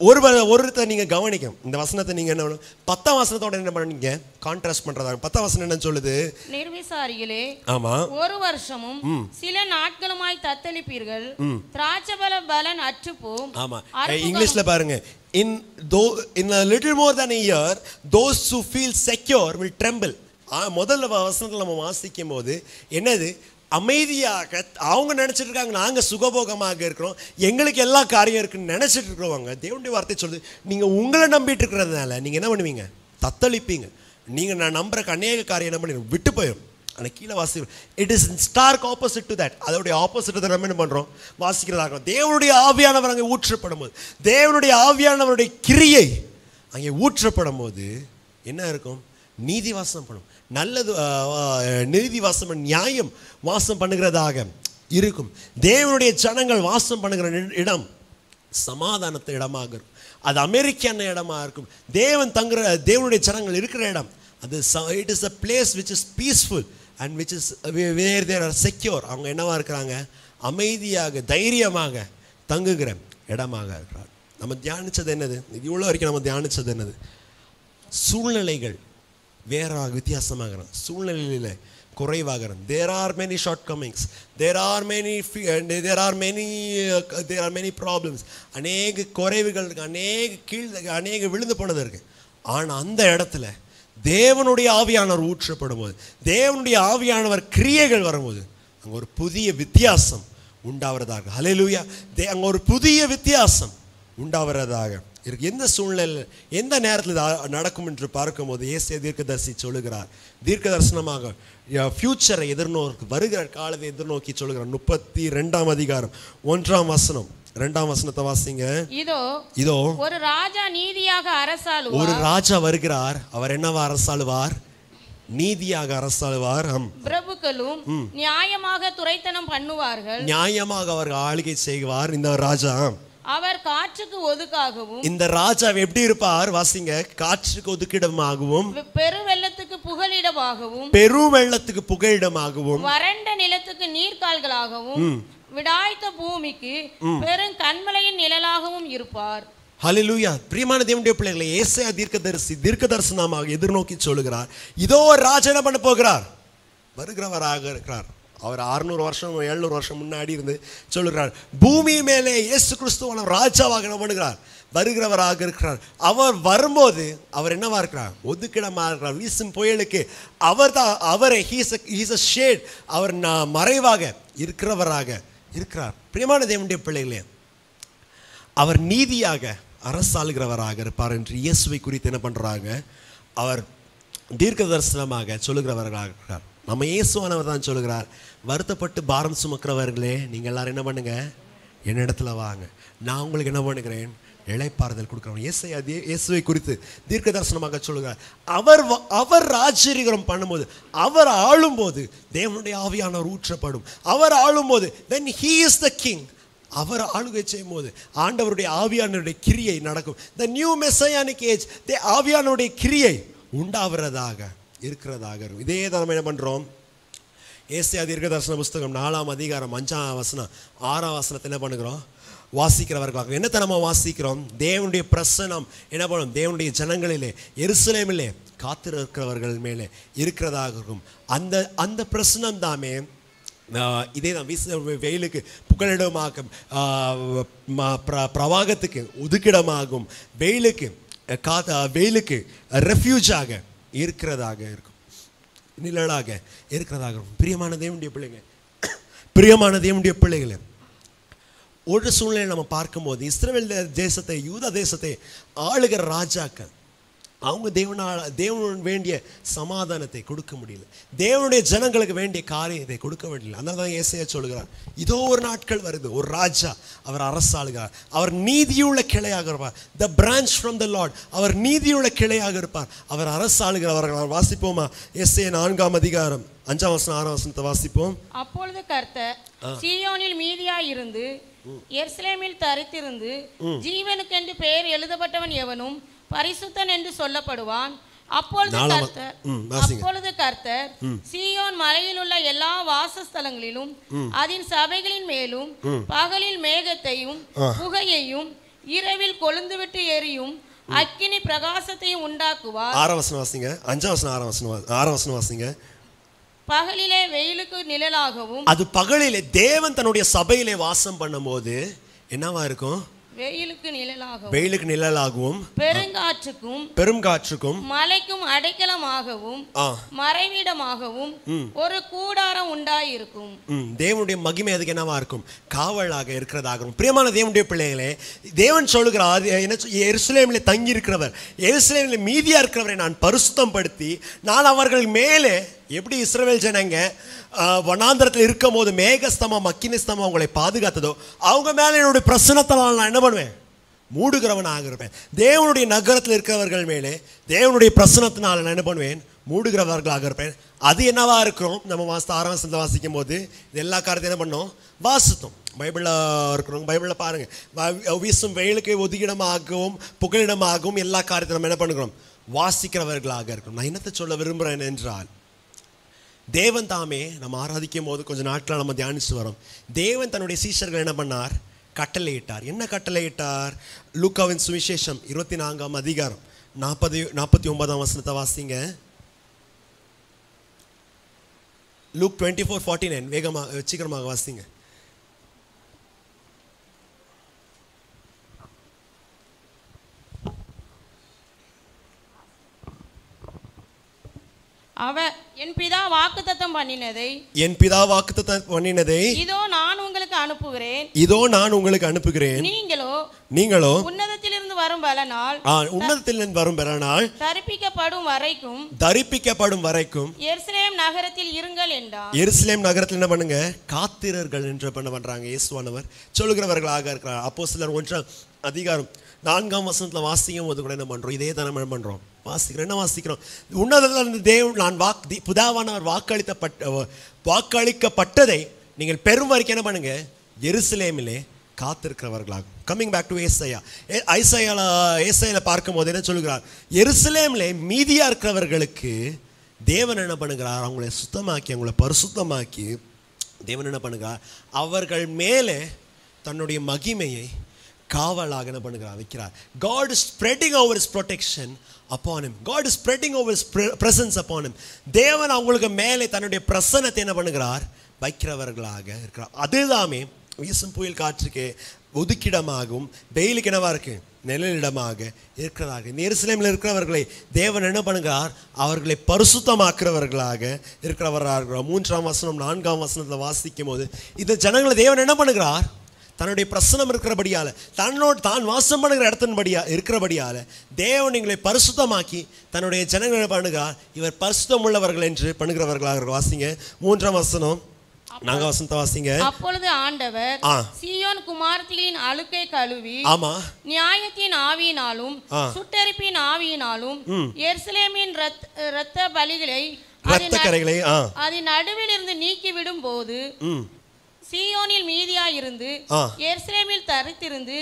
ஒருவர் ஒருத்தர் நீங்க கவனிக்கணும். இந்த வசனத்தை நீங்க என்ன பண்ணணும்? பத்தாம் வசனத்தோட என்ன பண்ணீங்க கான்ட்ராஸ்ட் இருக்கும். பத்தாம் வசனம் என்ன சொல்லுது? நிர்விசாரிகளே ஆமா. ஒரு வருஷமும் சில நாட்களுமாய் தத்தளிப்பீர்கள். திராட்சபல பலன் அற்றுப்போம். ஆமா. இங்கிலீஷ்ல பாருங்க. In though in than a year those who feel secure will tremble. ஆ, முதல்ல வசனத்தில் நம்ம வாசிக்கும் போது என்னது? அமைதியாக அவங்க நினச்சிட்டு இருக்காங்க நாங்கள் சுகபோகமாக இருக்கிறோம் எங்களுக்கு எல்லா காரியம் இருக்குன்னு நினச்சிட்டு இருக்கிறவங்க தேவனுடைய வார்த்தை சொல்லுது நீங்கள் உங்களை நம்பிட்டு இருக்கிறதுனால நீங்கள் என்ன பண்ணுவீங்க? தத்தளிப்பீங்க. நீங்கள் நான் நம்புகிற அநேக காரியம் என்ன பண்ணுவீங்க? விட்டு போயிடும் ஆனால் கீழே வாசி it is stark opposite to that அதோடைய ஆப்போசிட் நம்ம என்ன பண்ணுறோம் வாசிக்கிறதாக தேவனுடைய ஆவியானவர் அங்கே ஊற்றப்படும் போது தேவனுடைய ஆவியானவருடைய கிரியை அங்கே ஊற்றப்படும் போது என்ன இருக்கும்? நீதி வாசம் பண்ணும் நல்லது நீதி வாசம் நியாயம் வாசம் பண்ணுகிறதாக இருக்கும். தேவனுடைய ஜனங்கள் வாசம் பண்ணுகிற இடம் சமாதானத்து இடமாக இருக்கும். அது அமெரிக்கான இடமா இருக்கும். தேவன் தங்குற தேவனுடைய ஜனங்கள் இருக்கிற இடம். அது it is a place which is peaceful and which is where there are secure அவங்க என்னவாக இருக்கிறாங்க? அமைதியாக தைரியமாக தங்குகிற இடமாக இருக்கிறார். நம்ம தியானித்தது என்னது? இவ்வளோ வரைக்கும் நம்ம தியானித்தது என்னது? சூழ்நிலைகள். வேற வித்தியாசமாகிறான் சூழ்நிலையில் குறைவாகிறான் there are many shortcomings there are many there are many there are many problems அநேக குறைவுகள் இருக்குது அநேக கீழ் அநேக விழுந்து போனது இருக்குது ஆனால் அந்த இடத்துல தேவனுடைய ஆவியானவர் ஊற்றப்படும் போது தேவனுடைய ஆவியானவர் கிரியைகள் வரும்போது அங்கே ஒரு புதிய வித்தியாசம் உண்டாவதாக லூயா தே அங்கே ஒரு புதிய வித்தியாசம் உண்டாவதாக இருக்கு. எந்த சூழ்நிலை எந்த நேரத்தில் இது நடக்கும் என்று பார்க்கும்போது ஏசிய தீர்க்கதரிசி சொல்லுகிறார். தீர்க்க தரிசனமாக ஃபியூச்சரை எதிர்நோக்கி வருகிற காலத்தை எதிர்நோக்கி சொல்லுகிறார். முப்பத்தி ரெண்டாம் அதிகாரம் ஒன்றாம் வசனம். ரெண்டாம் வசனத்தை வாசிங்க. இதோ இதோ ஒரு ராஜா நீதியாக ஒரு அரசாளுவார் ராஜா வருகிறார். அவர் என்னவா அரசாளுவார்? நீதியாக அரசாளுவார். ஆம். பிரபுக்களும் நியாயமாக துரைத்தனம் பண்ணுவார்கள். நியாயமாக அவர் ஆளுகை செய்வார். இந்த ராஜா அவர் காற்றுக்கு ஒதுக்காகவும் இந்த ராஜா எப்படி இருப்பார்? வாசிங்க. காற்றுக்கு ஒதுக்கிடமாகவும் பெருவெள்ளத்துக்கு புகலிடமாகவும் பெரும் வெள்ளத்துக்கு புகலிடமாகவும் வறண்ட நிலத்துக்கு நீர்க்கால்களாகவும் விடாய்த்த பூமிக்கு பெரும் கண்மலையின் நிழலாகவும் இருப்பார். ஹalleluya. பிரியமான தேவனுடைய பிள்ளைகளை ஏசாயா தீர்க்கதரிசி தீர்க்க தரிசனமாக எதிர்நோக்கி சொல்லுகிறார். இதோ ஒரு ராஜா என்ன பண்ண போகிறார்? வருகிறவராக இருக்கிறார். அவர் 600 வருஷம் 700 வருஷம் முன்னாடி இருந்து சொல்லுகிறார் பூமி மேலே இயேசு கிறிஸ்துவனம் ராஜாவாக பண்ணுகிறார் வருகிறவராக இருக்கிறார். அவர் வரும்போது அவர் என்னவா இருக்கிறார்? ஒதுக்கிடமாக இருக்கிறார். வீசும் புயலுக்கு. அவர் தான் அவரை ஹீஸ் ஹீஸ் அ ஷேட் அவர் நான் மறைவாக இருக்கிறவராக இருக்கிறார். பிரியமான தேவனுடைய பிள்ளைகளே அவர் நீதியாக அரசாளுகிறவராக இருப்பார் என்று இயேசுவை குறித்து என்ன பண்றாங்க? அவர் தீர்க்க தரிசனமாக சொல்லுகிறவர்களாக இருக்கிறார். நம்ம இயேசுவானவர் தான் சொல்லுகிறார் வருத்தப்பட்டு பாரம் சுமக்கிறவர்களே நீங்கள் எல்லாரும் என்ன பண்ணுங்கள் என்னிடத்துல வாங்க. நான் உங்களுக்கு என்ன பண்ணுகிறேன்? இளைப்பாறுதல் கொடுக்குறோம் இயேசை அதே இயேசுவை குறித்து தீர்க்க தரிசனமாக சொல்லுகிறார் அவர் அவர் ராஜரீகரம் பண்ணும்போது அவர் ஆளும்போது தேவனுடைய ஆவியானவர் ஊற்றப்படும். அவர் ஆளும்போது then he is the king அவர் ஆளுகை செய்யும் போது ஆண்டவருடைய ஆவியானவருடைய கிரியை நடக்கும். த நியூ மெசையானிக் ஏஜ் தே ஆவியானுடைய கிரியை உண்டாகிறதாக இருக்கிறதாக இருக்கும். இதே தான் நம்ம என்ன பண்ணுறோம் ஏசியா தீர்க்கதர்சன புஸ்தகம் நாலாம் அதிகாரம் அஞ்சாம் வசனம் ஆறாம் வசனத்தை என்ன பண்ணுகிறோம்? வாசிக்கிறவர்களாக என்னத்தை நம்ம வாசிக்கிறோம்? தேவனுடைய பிரசனம் என்ன பண்ணும்? தேவனுடைய ஜனங்களிலே எருசலேமிலே காத்திருக்கிறவர்கள் மேலே இருக்கிறதாக இருக்கும் அந்த அந்த பிரசனம் தாமே இதே தான் வீச வெயிலுக்கு புகலிடமாகும் பிர- பிரவாகத்துக்கு ஒதுக்கிடமாகும் வெயிலுக்கு காத்த வெயிலுக்கு ரெஃப்யூஜாக இருக்கிறதாக இருக்கும். நிழலாக இருக்கிறதாக. பிரியமான தேவனுடைய பிள்ளைங்க பிரியமான தேவனுடைய பிள்ளைகளை ஒரு சூழ்நிலை நம்ம பார்க்கும்போது இஸ்ரேல் தேசத்தை யூதா தேசத்தை ஆளுகிற ராஜாக்கள் அவங்க தேவனால தேவன் வேண்டிய சமாதானத்தை கொடுக்க முடியல. தேவனுடைய ஜனங்களுக்கு வேண்டிய காரியத்தை கொடுக்க முடியல அதனால தான் ஏசையா சொல்லுகிறார் இதோ ஒரு நாட்கள் வருது. ஒரு ராஜா அவர் அரசாளுகிறார். அவர் நீதியுள்ள கிளையாக இருப்பார். The branch from the Lord அவர் நீதியுள்ள கிளையாக இருப்பார். அவர் அரசாளுகிறவர்கள் வாசிப்போமா? எஸ்ஏ நான்காம் அதிகாரம் அஞ்சாம் வசனம் ஆறாம் வசனத்தை வாசிப்போம். அப்பொழுது கர்த்தர் சீயோனில் மீதியாய் இருந்து எருசலேமில் தரித்திருந்து ஜீவனுக்கென்று பெயர் எழுதப்பட்டவன் எவனும் பரிசுத்தன் என்று சொல்லப்படுவான். அப்பொழுது கர்த்தர். அப்பொழுது கர்த்தர் சீயோன் மலையில் உள்ள எல்லா வாசஸ்தலங்களிலும் அதன் சபைகளின் மேலும் பகலில் மேகத்தையும் புகையையும் இரவில் கொழுந்துவிட்டு எரியும் அக்கினி பிரகாசத்தையும் உண்டாக்குவார். ஆறாம் வசனம் வாசிங்க. அஞ்சாம் வசனம் ஆறாம் வசனம் வா- ஆறாம் வசனம் வாசிங்க. பகலிலே வெயிலுக்கு நிழலாகவும் அது பகலிலே தேவன் தன்னுடைய சபையிலே வாசம் பண்ணும்போது என்னவா இருக்கும்? வெயிலுக்கு நிழலாகவும் வெயிலுக்கு நிழலாகவும் பெருங்காற்றுக்கும் பெரும் காற்றுக்கும் மலைக்கும் அடைக்கலமாகவும் மறைவிடமாகவும் ஒரு கூடாரம் உண்டாயிருக்கும். தேவனுடைய மகிமை அதுக்கு என்னவா இருக்கும்? காவலாக இருக்கிறதாக இருக்கும் பிரியமான தேவனுடைய பிள்ளைகளே தேவன் சொல்லுகிறார் என்ன எருசலேமிலே தங்கி இருக்கிறவர் எருசலேமில் மீதியா இருக்கிறவரை நான் பரிசுத்தம் படுத்தி நான் அவர்கள் மேலே எப்படி இஸ்ரவேல் ஜனங்க வனாந்தரத்தில் இருக்கும் போது மேகஸ்தமம் அக்கினிஸ்தமம் அவங்களை பாதுகாத்ததோ அவங்க மேலே என்னுடைய பிரசனத்தால் நான் என்ன பண்ணுவேன்? மூடுகிறவனாக இருப்பேன் தேவனுடைய நகரத்தில் இருக்கிறவர்கள் மேலே தேவனுடைய பிரசனத்தினால் நான் என்ன பண்ணுவேன்? மூடுகிறவர்களாக இருப்பேன். அது என்னவாக இருக்கிறோம் நம்ம வாச ஆறாம் வசனத்தை வாசிக்கும் போது இது எல்லா காரியத்தையும் என்ன பண்ணோம்? வாசித்தோம். பைபிளில் இருக்கிறவங்க பைபிளில் பாருங்கள் வ- வீசும் வெயிலுக்கு ஒதுக்கிடமாகவும் புகலிடமாகவும் எல்லா காரியத்தையும் நம்ம என்ன பண்ணுகிறோம்? வாசிக்கிறவர்களாக இருக்கணும் நான் என்னத்தை சொல்ல விரும்புகிறேன் என்றால் தேவன் தாமே நம்ம ஆராதிக்கும் போது கொஞ்சம் நாட்கள் நம்ம தியானிச்சு வரோம். தேவன் தன்னுடைய சீஷர்கள் என்ன பண்ணார்? கட்டளையிட்டார். என்ன கட்டளையிட்டார்? லூக்காவின் சுவிசேஷம் இருபத்தி நான்காம் அதிகாரம். நாற்பது நாற்பத்தி ஒன்பதாம் வசனத்தை வாசிங்க. Luke twenty four forty nine. வேகமாக சீக்கிரமாக வாசிங்க. அவர் என் பிதா வாக்குத்தத்தம் பண்ணினதை. என் பிதா வாக்குத்தத்தம் பண்ணினதை. இதோ நான் உங்களுக்கு அனுப்புகிறேன். இதோ நான் உங்களுக்கு அனுப்புகிறேன். நீங்களோ நீங்களோ உன்னதத்திலிருந்து வரும் பலனால் உன்னதத்திலிருந்து வரும் பிறநாள் தரிப்பிக்கப்படும் வரைக்கும் தரிப்பிக்கப்படும் வரைக்கும் எருசலேம் நகரத்தில் இருங்கள் என்றார் எருசலேம் நகரத்தில் என்ன பண்ணுங்க? காத்திரர்கள் என்று பண்ண பண்றாங்க இயேசுவானவர். சொல்லுகிறவர்களாக இருக்கிறார். அப்போ சிலர் ஒன்றாம் அதிகாரம் நான்காம் வசனத்துல வாசிக்கும் போது கூட என்ன பண்றோம்? இதே தானே நம்ம பண்றோம். வாசிக்கிறோம். என்ன வாசிக்கிறோம்? உன்னதத்தில் இருந்து தேவன் நான் வாக் தி- புதாவானவர் வாக்களித்தப்பட்ட வாக்களிக்கப்பட்டதை நீங்கள் பெரும் வரைக்கும் என்ன பண்ணுங்க? எருசலேமிலே காத்திருக்கிறவர்களாகும். கம்மிங் பேக் டு ஏசையா ஐசையால பார்க்கும் பார்க்கும்போது என்ன சொல்கிறார்? எருசலேமிலே மீதியா இருக்கிறவர்களுக்கு தேவன் என்ன பண்ணுகிறார்? அவங்களை சுத்தமாக்கி அவங்களை பரிசுத்தமாக்கி தேவன் என்ன பண்ணுகிறார்? அவர்கள் மேலே தன்னுடைய மகிமையை காவலாக என்ன பண்ணுகிறார்? வைக்கிறார். God is spreading over his protection upon him. God is spreading over presence upon him. தேவன் அவங்களுக்கு மேலே தன்னுடைய பிரசன்னத்தை என்ன பண்ணுகிறார்? வைக்கிறவர்களாக இருக்கிறார். அதுதாமே வீசும் புயல் காற்றுக்கு ஒதுக்கிடமாகவும் வெயிலுக்கு என்னவாக இருக்கு? நிழலிடமாக இருக்கிறார்கள் இந்த எருசலேமில் இருக்கிறவர்களை தேவன் என்ன பண்ணுகிறார்? அவர்களை பரிசுத்தமாக்குறவர்களாக இருக்கிறவராக. மூன்றாம் வசனம் நான்காம் வசனத்தில் வாசிக்கும் போது இந்த ஜனங்களை தேவன் என்ன பண்ணுகிறார்? தன்னுடைய பிரசனம் இருக்கிறபடியால தன்னோடு தான் வாசம் பண்ணுகிற இடத்தின்படியா இருக்கிறபடியால தேவன் எங்களை பரிசுத்தமாக்கி தன்னுடைய ஜனங்களை பண்ணுகிறார் இவர் பரிசுத்தம் உள்ளவர்கள் என்று பண்ணுகிறவர்களாக வாசிங்க. மூன்றாம் வசனம். நாங்க வசனத்தை வாசிங்க. அப்பொழுது ஆண்டவர். சீயோன் குமார்த்திகளின் அழுக்கை கழுவி ஆமா. நியாயத்தின் ஆவியினாலும். சுட்டெரிப்பின் ஆவியினாலும் எருசலேமின் ரத் இரத்த பலிகளை அதன் நடுவில் இருந்து நீக்கி விடும் போது சீயோனில் மீதியாயிருந்து. எருசலேமில் தரித்திருந்து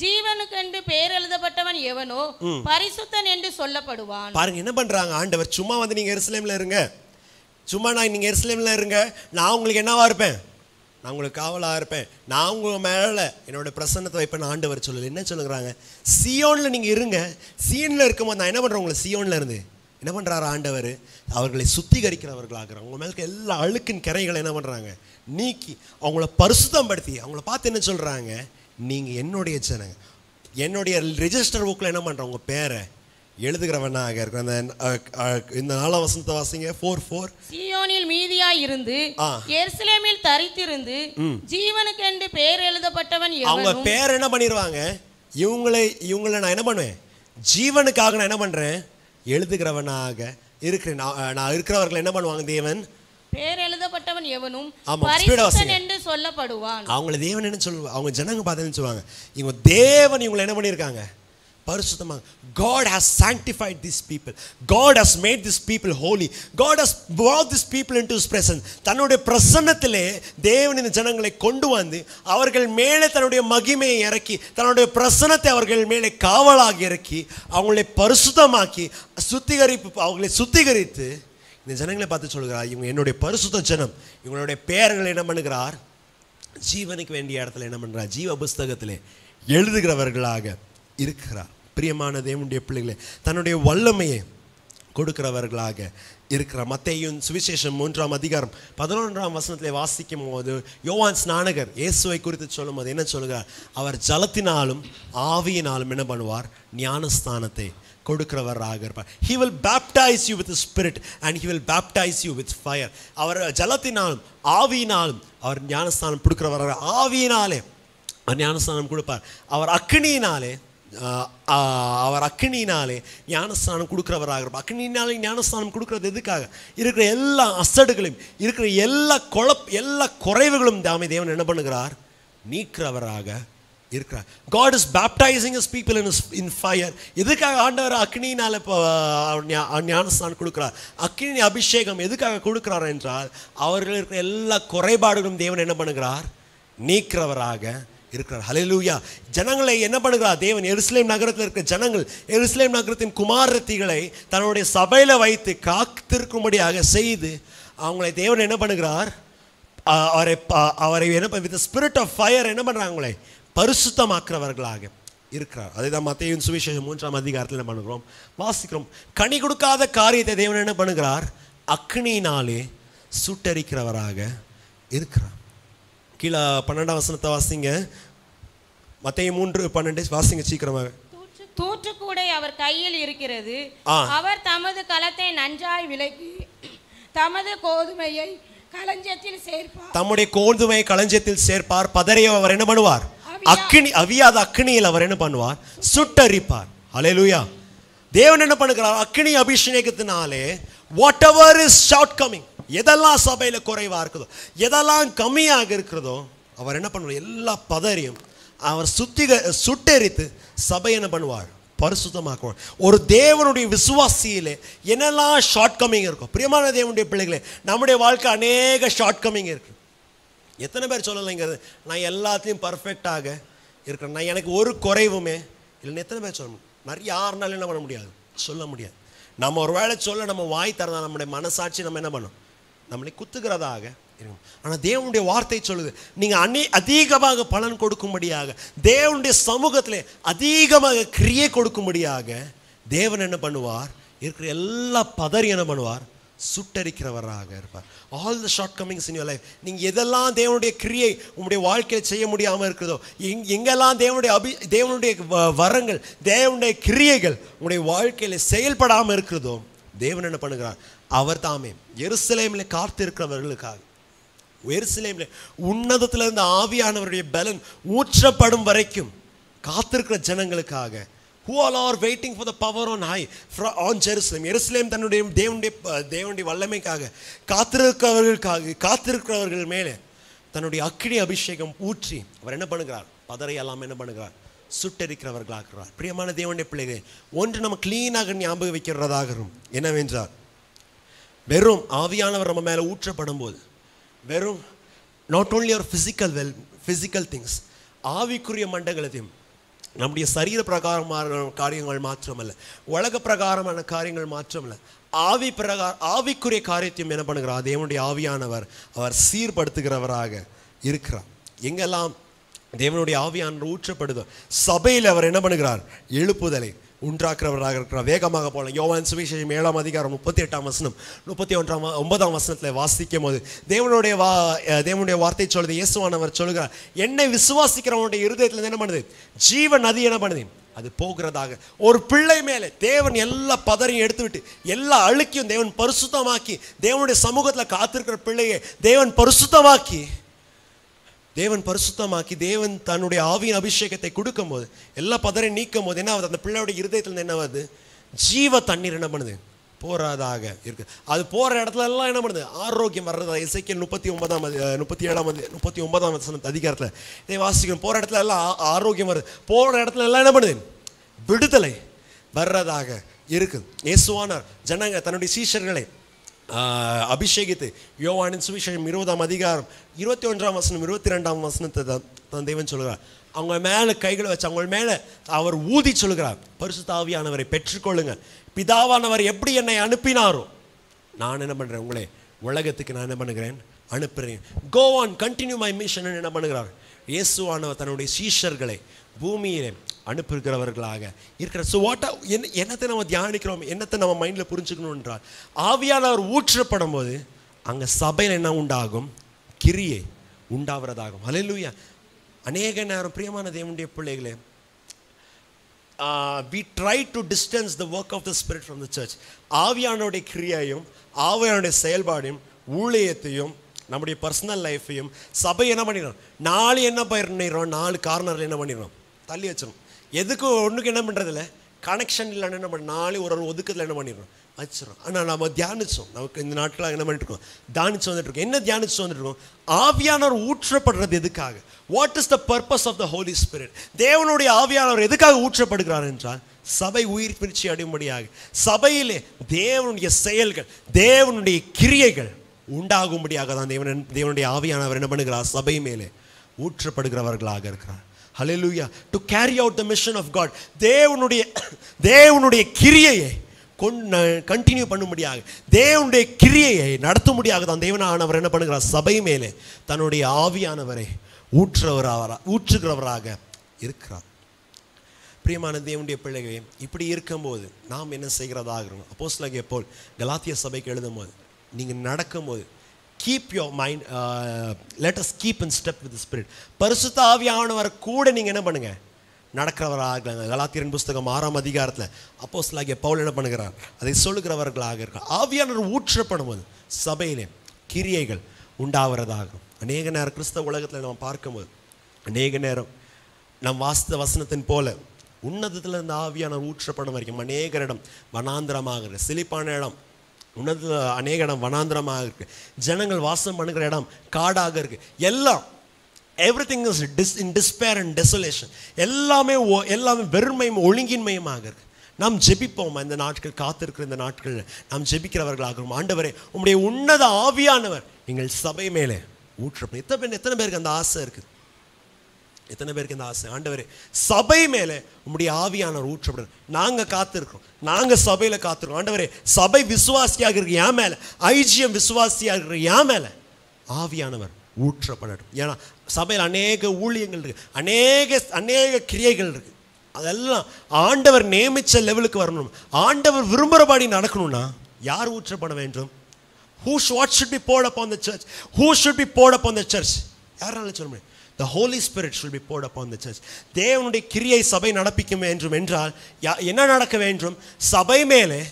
ஜீவனுக்கென்று பெயர் எழுதப்பட்டவன் எவனோ பரிசுத்தன் என்று சொல்லப்படுவான். பாருங்க என்ன பண்றாங்க ஆண்டவர்? சும்மா வந்து நீங்க எருசலேம்ல இருங்க. சும்மா நான் நீங்க எருசலேம்ல இருங்க. நான் உங்களுக்கு என்னவா இருப்பேன்? நான் உங்களுக்கு காவலா இருப்பேன். நான் உங்க மேல என்னோட பிரசன்னத்தை வைப்பேன் ஆண்டவர் சொல்லல. என்ன சொல்லுறாங்க சியோன்ல நீங்க இருங்க. சீன்ல இருக்கும்போது நான் என்ன பண்றேன் உங்களை? சியோன்ல இருந்து. என்ன பண்றாரு ஆண்டவர்? அவர்களை சுத்திகரிக்கிறவர்களாகிறாங்க அவங்க மேல எல்லா அழுக்கின் கரைகளை என்ன பண்றாங்க? நீக்கி அவங்கள பரிசுத்தம் படுத்தி அவங்கள பார்த்து என்ன சொல்றாங்க? நீங்க என்னுடைய ஜனங்க. என்னுடைய ரெஜிஸ்டர் புக்கில் என்ன பண்றேன் உங்க பேரை. எழுதுகிறவனாக இருக்கிற அந்த இந்த நாலாம் வசனத்தை வாசிங்க. ஃபோர் ஃபோர் சீயோனில் மீதியாயிருந்து ஆ. எருசலேமில் தரித்திருந்து ஜீவனுக்கென்று பெயர் எழுதப்பட்டவன் அவங்க பேர் என்ன பண்ணிடுவாங்க இவங்களை இவங்களை நான் என்ன பண்ணுவேன்? ஜீவனுக்காக நான் என்ன பண்றேன்? எழுதுகிறவனாக இருக்கிறேன். நான் நான் இருக்கிறவர்கள் என்ன பண்ணுவாங்க தேவன்? பெயர் எழுதப்பட்டவன் எவனும். பரிசுத்தன் என்று சொல்லப்படுவான். அவங்கள தேவன் என்ன சொல்லுவாங்க அவங்க ஜனங்க பார்த்து சொல்லுவாங்க. இவங்க தேவன் இவங்களை என்ன பண்ணியிருக்காங்க? பரிசுத்தமாக. God has sanctified this people God has made this people holy God has brought this people into his presence தன்னுடைய பிரசன்னத்திலே தேவன் இந்த ஜனங்களை கொண்டு வந்து அவர்கள் மேலே தன்னுடைய மகிமையை இறக்கி தன்னுடைய பிரசன்னத்தை அவர்கள் மேலே காவலாக இறக்கி அவங்களை பரிசுத்தமாக்கி சுத்திகரிப்பு அவங்களை சுத்திகரித்து இந்த ஜனங்களை பார்த்து சொல்கிறார் இவங்க என்னுடைய பரிசுத்த ஜனம். இவங்களுடைய பெயர்களை என்ன பண்ணுகிறார்? ஜீவனுக்கு வேண்டிய இடத்துல என்ன பண்ணுறார் ஜீவ புஸ்தகத்தில் எழுதுகிறவர்களாக. இருக்கிறார். பிரியமான தேவனுடைய பிள்ளைகளே தன்னுடைய வல்லமையை கொடுக்கிறவர்களாக இருக்கிறார் மத்தையும் சுவிசேஷம் மூன்றாம் அதிகாரம் பதினொன்றாம் வசனத்தில் வாசிக்கும் போது யோவான் ஸ்நானகர் இயேசுவை குறித்து சொல்லும் போது என்ன சொல்லுகிறார்? அவர் ஜலத்தினாலும் ஆவியினாலும் என்ன பண்ணுவார்? ஞானஸ்தானத்தை கொடுக்கிறவராக இருப்பார். He will baptise you with spirit and he will baptise you with fire அவர் ஜலத்தினாலும் ஆவியினாலும் அவர் ஞானஸ்தானம் கொடுக்கிறவராக ஆவியினாலே அவர் ஞானஸ்தானம் கொடுப்பார். அவர் அக்னியினாலே அவர் அக்னினாலே ஞானஸ்தானம் கொடுக்குறவராக இருப்பார் அக்னினாலே ஞானஸ்தானம் கொடுக்குறது எதுக்காக இருக்கிற எல்லா அசடுகளையும் இருக்கிற எல்லா குழப் எல்லா குறைவுகளும் தாமே தேவன் என்ன பண்ணுகிறார் நீக்கிறவராக இருக்கிறார் God is baptising his people in in fire எதுக்காக ஆண்டவர் அக்னினால் இப்போ ஞானஸ்தானம் கொடுக்குறார் அக்னி அபிஷேகம் எதுக்காக கொடுக்குறார் என்றால் அவர்கள் இருக்கிற எல்லா குறைபாடுகளும் தேவன் என்ன பண்ணுகிறார் நீக்கிறவராக இருக்கிறார். ஹலெலூயா ஜனங்களை என்ன பண்ணுகிறார் தேவன் எருசலேம் நகரத்தில் இருக்கிற ஜனங்கள் எருசலேம் நகரத்தின் குமாரத்திகளை தன்னுடைய சபையில் வைத்து காத்திருக்கும்படியாக செய்து அவங்களை தேவன் என்ன பண்ணுகிறார்? அவரை அவரை என்ன வித் ஸ்பிரிட் ஆஃப் ஃபயர் என்ன பண்றாங்க அவங்களை? பரிசுத்தமாக்குறவர்களாக இருக்கிறார். அதே தான் மத்தியின் சுவிசேஷம் மூன்றாம் அதிகாரத்தில் என்ன பண்ணுகிறோம்? வாசிக்கிறோம். கனி கொடுக்காத காரியத்தை தேவன் என்ன பண்ணுகிறார்? அக்னியினாலே சுட்டரிக்கிறவராக இருக்கிறார். கீழே பன்னெண்டாம் வசனத்தை வாசிங்க. மத்திய மூன்று பன்னெண்டு வாசிங்க சீக்கிரமாக தூற்றுக்கூடை அவர் கையில் இருக்கிறது. அவர் தமது களத்தை நன்றாய் விலக்கி தமது கோதுமையை களஞ்சியத்தில் சேர்ப்பார். தம்முடைய கோதுமை களஞ்சியத்தில் சேர்ப்பார். பதறையை அவர் என்ன பண்ணுவார்? அக்கினி அவியாத அக்கினியில் அவர் என்ன பண்ணுவார்? சுட்டரிப்பார். ஹalleluya தேவன் என்ன பண்ணுகிறார்? அக்கினி அபிஷேகத்தினாலே whatever is shortcoming எதெல்லாம் சபையில் குறைவாக இருக்குதோ எதெல்லாம் கம்மியாக இருக்கிறதோ அவர் என்ன பண்ணுவார்? எல்லா பதறியும் அவர் சுத்திக சுட்டெரித்து சபை என்ன பண்ணுவார்? பரிசுத்தமாக்குவார். ஒரு தேவனுடைய விசுவாசியிலே என்னெல்லாம் ஷார்ட் கம்மிங் இருக்கும் பிரியமான தேவனுடைய பிள்ளைகளே நம்முடைய வாழ்க்கை அநேக ஷார்ட் கம்மிங் இருக்குது எத்தனை பேர் சொல்லலைங்கிறது? நான் எல்லாத்தையும் பர்ஃபெக்டாக இருக்கிறேன். நான் எனக்கு ஒரு குறைவுமே இல்லைன்னு எத்தனை பேர் சொல்லணும் நிறைய யாருனாலும் என்ன பண்ண முடியாது? சொல்ல முடியாது. நம்ம ஒரு வேளை சொல்ல நம்ம வாய் தரதான் நம்முடைய மனசாட்சி நம்ம என்ன பண்ணோம்? நம்மளை குத்துகிறதாக இருக்கும். ஆனால் தேவனுடைய வார்த்தை சொல்லுது நீங்கள் அநே அதிகமாக பலன் கொடுக்கும்படியாக தேவனுடைய சமூகத்திலே அதிகமாக கிரியை கொடுக்கும்படியாக தேவன் என்ன பண்ணுவார்? இருக்கிற எல்லா பதறி என்ன பண்ணுவார்? சுட்டரிக்கிறவராக இருப்பார். All the shortcomings in your life நீங்கள் எதெல்லாம் தேவனுடைய கிரியை உங்களுடைய வாழ்க்கையில் செய்ய முடியாமல் இருக்கிறதோ எங் எங்கெல்லாம் தேவனுடைய அபி தேவனுடைய வரங்கள் தேவனுடைய கிரியைகள் உங்களுடைய வாழ்க்கையில் செயல்படாமல் இருக்கிறதோ தேவன் என்ன பண்ணுகிறார்? அவர் தாமே எருசலேமில் காத்திருக்கிறவர்களுக்காக. எருசலேமில் உன்னதத்தில் இருந்த ஆவியானவருடைய பலன் ஊற்றப்படும் வரைக்கும் காத்திருக்கிற ஜனங்களுக்காக. Who all are waiting for the power on high from on Jerusalem எருசலேம் தன்னுடைய தேவனுடைய ப- தேவனுடைய வல்லமைக்காக காத்திருக்கிறவர்களுக்காக காத்திருக்கிறவர்கள் மேலே தன்னுடைய அக்கினி அபிஷேகம் ஊற்றி அவர் என்ன பண்ணுகிறார்? பதறை எல்லாம் என்ன பண்ணுகிறார்? சுட்டரிக்கிறவர்களாகிறார் பிரியமான தேவனுடைய பிள்ளைகளே ஒன்று நம்ம க்ளீனாக ஞாபகம் வைக்கிறதாகும் என்னவென்றால் வெறும் ஆவியானவர் நம்ம மேலே ஊற்றப்படும் போது வெறும் நாட் ஓன்லி அவர் ஃபிசிக்கல் வெல் ஃபிசிக்கல் திங்ஸ் ஆவிக்குரிய மண்டலத்தையும் நம்முடைய சரீர பிரகாரமான காரியங்கள் மாற்றமல்ல உலக பிரகாரமான காரியங்கள் மாற்றமல்ல ஆவி பிரகார ஆவிக்குரிய காரியத்தையும் என்ன பண்ணுகிறார்? தேவனுடைய ஆவியானவர் அவர் சீர்படுத்துகிறவராக இருக்கிறார். எங்கெல்லாம் தேவனுடைய ஆவியானவர் ஊற்றப்படுதோ சபையில் அவர் என்ன பண்ணுகிறார்? எழுப்புதலை உண்டாக்குறவராக இருக்கிறார். வேகமாக போகலாம். யோவான் சுவிசேஷம் ஏழாம் அதிகாரம் முப்பத்தி எட்டாம் வசனம். முப்பத்தி ஒன்றாம் ஒன்பதாம் வசனத்தில் வாசிக்கும் போது தேவனுடைய வா தேவனுடைய வார்த்தை சொல்லுது. இயேசுவானவர் சொல்கிறார் என்னை விசுவாசிக்கிறவனுடைய இருதயத்தில் என்ன பண்ணுது? ஜீவ நதி என்ன பண்ணுது? அது போகிறதாக. ஒரு பிள்ளை மேலே தேவன் எல்லா பதறையும் எடுத்துவிட்டு எல்லா அழுக்கியும் தேவன் பரிசுத்தமாக்கி தேவனுடைய சமூகத்தில் காத்திருக்கிற பிள்ளையை தேவன் பரிசுத்தமாக்கி தேவன் பரிசுத்தமாக்கி தேவன் தன்னுடைய ஆவியின் அபிஷேகத்தை கொடுக்கும் போது எல்லா பதறையும் நீக்கும் போது என்ன ஆகுது? அந்த பிள்ளையோட இருதயத்தில் என்ன ஆகுது? ஜீவ தண்ணீர் என்ன பண்ணுது? போறதாக இருக்கு. அது போகிற இடத்துல எல்லாம் என்ன பண்ணுது? ஆரோக்கியம் வர்றதா? இசைக்கியல் முப்பத்தி ஒன்பதாம் முப்பத்தி ஏழாம் முப்பத்தி ஒன்பதாம் அதிகாரத்தில் இதை வாசிக்கணும் போகிற இடத்துல எல்லாம் ஆ- ஆரோக்கியம் வருது. போகிற இடத்துல எல்லாம் என்ன பண்ணுது? விடுதலை வர்றதாக இருக்கு. இயேசுவானார் ஜனங்க தன்னுடைய சீஷர்களை அபிஷேகித்து யோவானின் சுவிசேஷம் இருபதாம் அதிகாரம் இருபத்தி ஒன்றாம் வசனம் இருபத்தி ரெண்டாம் வசனத்தை தான் தன் தேவன் சொல்கிறார் அவங்க மேலே கைகளை வச்சு அவங்க மேலே அவர் ஊதி சொல்கிறார் பரிசு தாவியானவரை பெற்றுக்கொள்ளுங்க பிதாவானவர் எப்படி என்னை அனுப்பினாரோ நான் என்ன பண்ணுறேன் உங்களே உலகத்துக்கு நான் என்ன பண்ணுகிறேன் அனுப்புகிறேன் go on continue my mission என்ன பண்ணுகிறார் இயேசுவானவர் தன்னுடைய சீஷர்களை பூமியிலே அனுப்புகிறவர்களாக இருக்கிற ஸோ வாட் என்ன என்னத்தை நம்ம தியானிக்கிறோம்? என்னத்தை நம்ம மைண்டில் புரிஞ்சுக்கணும் என்றால் ஆவியானவர் ஊற்றப்படும் போது அங்கே சபையில் என்ன உண்டாகும்? கிரியை உண்டாகிறதாகும் அலையிலூயா அநேக நேரம் பிரியமான தேவனுடைய பிள்ளைகளே we try to distance the work of the spirit from the church ஆவியானுடைய கிரியையும் ஆவியானுடைய செயல்பாடையும் ஊழியத்தையும் நம்முடைய பர்சனல் லைஃப்பையும் சபை என்ன பண்ணிடுறோம் நாலு என்ன பண்ணிடுறோம் நாலு கார்னரில் என்ன பண்ணிடுறோம் தள்ளி வச்சிடும் எதுக்கு ஒன்றுக்கு என்ன பண்ணுறதில்ல கனெக்ஷன் இல்லைன்னு என்ன நாளை ஒரு ஒரு ஒதுக்கத்தில் என்ன பண்ணிடுறோம்? வச்சிடும் ஆனால் நம்ம தியானிச்சோம். நமக்கு இந்த நாட்களாக என்ன பண்ணிட்டு இருக்கோம்? தியானிச்சு வந்துட்டு இருக்கோம். என்ன தியானிச்சு வந்துட்டு இருக்கோம்? ஆவியானவர் ஊற்றப்படுறது எதுக்காக? What is the purpose of the holy spirit தேவனுடைய ஆவியானவர் எதுக்காக ஊற்றப்படுகிறார் என்றால் சபை உயிர் பிரிச்சு அடையும்படியாக. சபையிலே தேவனுடைய செயல்கள் தேவனுடைய கிரியைகள் உண்டாகும்படியாக தான் தேவன் தேவனுடைய ஆவியானவர் என்ன பண்ணுகிறார்? சபை மேலே ஊற்றப்படுகிறவர்களாக இருக்கிறார். Hallelujah to carry out the mission of God தேவனுடைய தேவனுடைய கிரியையை கொண்டு கண்டினியூ பண்ண முடியாது தேவனுடைய கிரியையை நடத்த நடத்தும்படியாக தான் தேவனானவர் என்ன பண்ணுகிறார்? சபை மேலே தன்னுடைய ஆவியானவரை ஊற்றுறவராக ஊற்றுகிறவராக இருக்கிறார். பிரியமான தேவனுடைய பிள்ளைகளே இப்படி இருக்கும்போது நாம் என்ன செய்கிறதாக இருக்கணும்? அப்போஸ்தலகிய போல் கலாத்திய சபைக்கு எழுதும்போது நீங்கள் நடக்கும்போது keep your mind let us keep in step with spirit பரிசுத்த ஆவியானவர் கூட நீங்கள் என்ன பண்ணுங்கள் நடக்கிறவராக கலாத்தியரின் புஸ்தகம் ஆறாம் அதிகாரத்தில் அப்போஸ் அப்போஸ்தலகிய பவுல் என்ன பண்ணுகிறார்? அதை சொல்லுகிறவர்களாக இருக்க ஆவியானவர் ஊற்றப்படும் போது சபையிலே கிரியைகள் உண்டாகிறதாகும் அநேக நேரம் கிறிஸ்தவ உலகத்தில் நம்ம பார்க்கும்போது அநேக நேரம் நம் வாஸ்த வசனத்தின் போல உன்னதத்தில் இருந்த ஆவியான ஊற்றப்படும் வரைக்கும் அநேகரிடம் வனாந்திரமாகிற செழிப்பான இடம் உன்னத அநேக இடம் வனாந்திரமாக இருக்குது ஜனங்கள் வாசம் பண்ணுகிற இடம் காடாக இருக்குது எல்லாம் everything is this in despair and desolation எல்லாமே ஓ எல்லாமே வெறுமையும் ஒழுங்கின்மையுமாக இருக்கு. நாம் ஜெபிப்போம் இந்த நாட்கள் காத்திருக்கிற இந்த நாட்கள். நாம் ஜெபிக்கிறவர்களாகிறோம். ஆண்டவரே உங்களுடைய உன்னத ஆவியானவர் எங்கள் சபை மேலே ஊற்றப்படும். எத்தனை பேர் எத்தனை பேருக்கு அந்த ஆசை இருக்குது எத்தனை பேருக்கு இந்த ஆசை? ஆண்டவரே சபை மேலே உங்களுடைய ஆவியானவர் ஊற்றப்படும் நாங்கள் காத்திருக்கிறோம். நாங்கள் சபையில் காத்திருக்கோம் ஆண்டவரே சபை விசுவாசியாக இருக்கு என் மேல. ஐஜிஎம் விசுவாசியாக இருக்கிற என் மேல. ஆவியானவர் ஊற்றப்படட்டும். ஏன்னா சபையில் அநேக ஊழியங்கள் இருக்கு. அநேக அநேக கிரியைகள் இருக்கு. அதெல்லாம் ஆண்டவர் நியமித்த லெவலுக்கு வரணும். ஆண்டவர் விரும்புகிறபடி நடக்கணும்னா யார் ஊற்றப்பட வேண்டும்? Who sh- should be be poured upon the church? Who should be poured upon the யாரால சொல்ல முடியும்? The holy spirit should be poured upon the church தேவனுடைய கிரியை சபை நடப்பிக்கும் வேண்டும் என்றால் யா- என்ன நடக்க வேண்டும்? சபை மேலே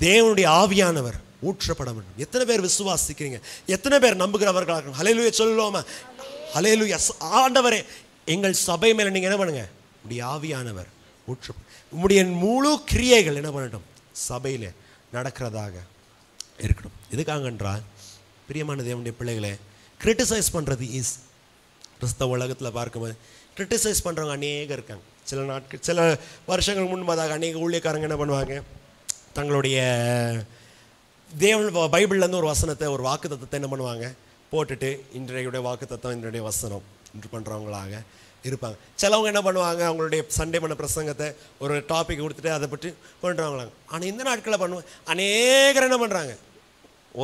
தேவனுடைய ஆவியானவர் ஊற்றப்பட வேண்டும். எத்தனை பேர் விசுவாசிக்கிறீங்க? எத்தனை பேர் நம்புகிறவர்களாக ஹலேலுயா சொல்லுவோமா? ஹலேலுயா ஆண்டவரே எங்கள் சபை மேலே நீங்கள் என்ன பண்ணுங்க? உடைய ஆவியானவர் ஊற்று உம்முடைய முழு கிரியைகள் என்ன பண்ணட்டும்? சபையில் நடக்கிறதாக இருக்கணும் எதுக்காக என்றால் பிரியமான தேவனுடைய பிள்ளைகளை கிரிட்டிசைஸ் பண்ணுறது ஈஸ் கிறிஸ்தவ உலகத்தில் பார்க்கும்போது கிரிட்டிசைஸ் பண்ணுறவங்க அநேகம் இருக்காங்க. சில நாட்கள் சில வருஷங்கள் முன்பதாக அநேக ஊழியக்காரங்க என்ன பண்ணுவாங்க? தங்களுடைய தேவன் பைபிள்லேருந்து ஒரு வசனத்தை ஒரு வாக்கு தத்துவத்தை என்ன பண்ணுவாங்க? போட்டுட்டு இன்றைய வாக்கு தத்துவம் இன்றைய வசனம் என்று பண்ணுறவங்களாக இருப்பாங்க. சிலவங்க என்ன பண்ணுவாங்க? அவங்களுடைய சண்டே பண்ண பிரசங்கத்தை ஒரு டாபிக் கொடுத்துட்டு அதை பற்றி பண்ணுறவங்களாங்க ஆனால் இந்த நாட்களில் பண்ணுவோம் அநேகர் என்ன பண்ணுறாங்க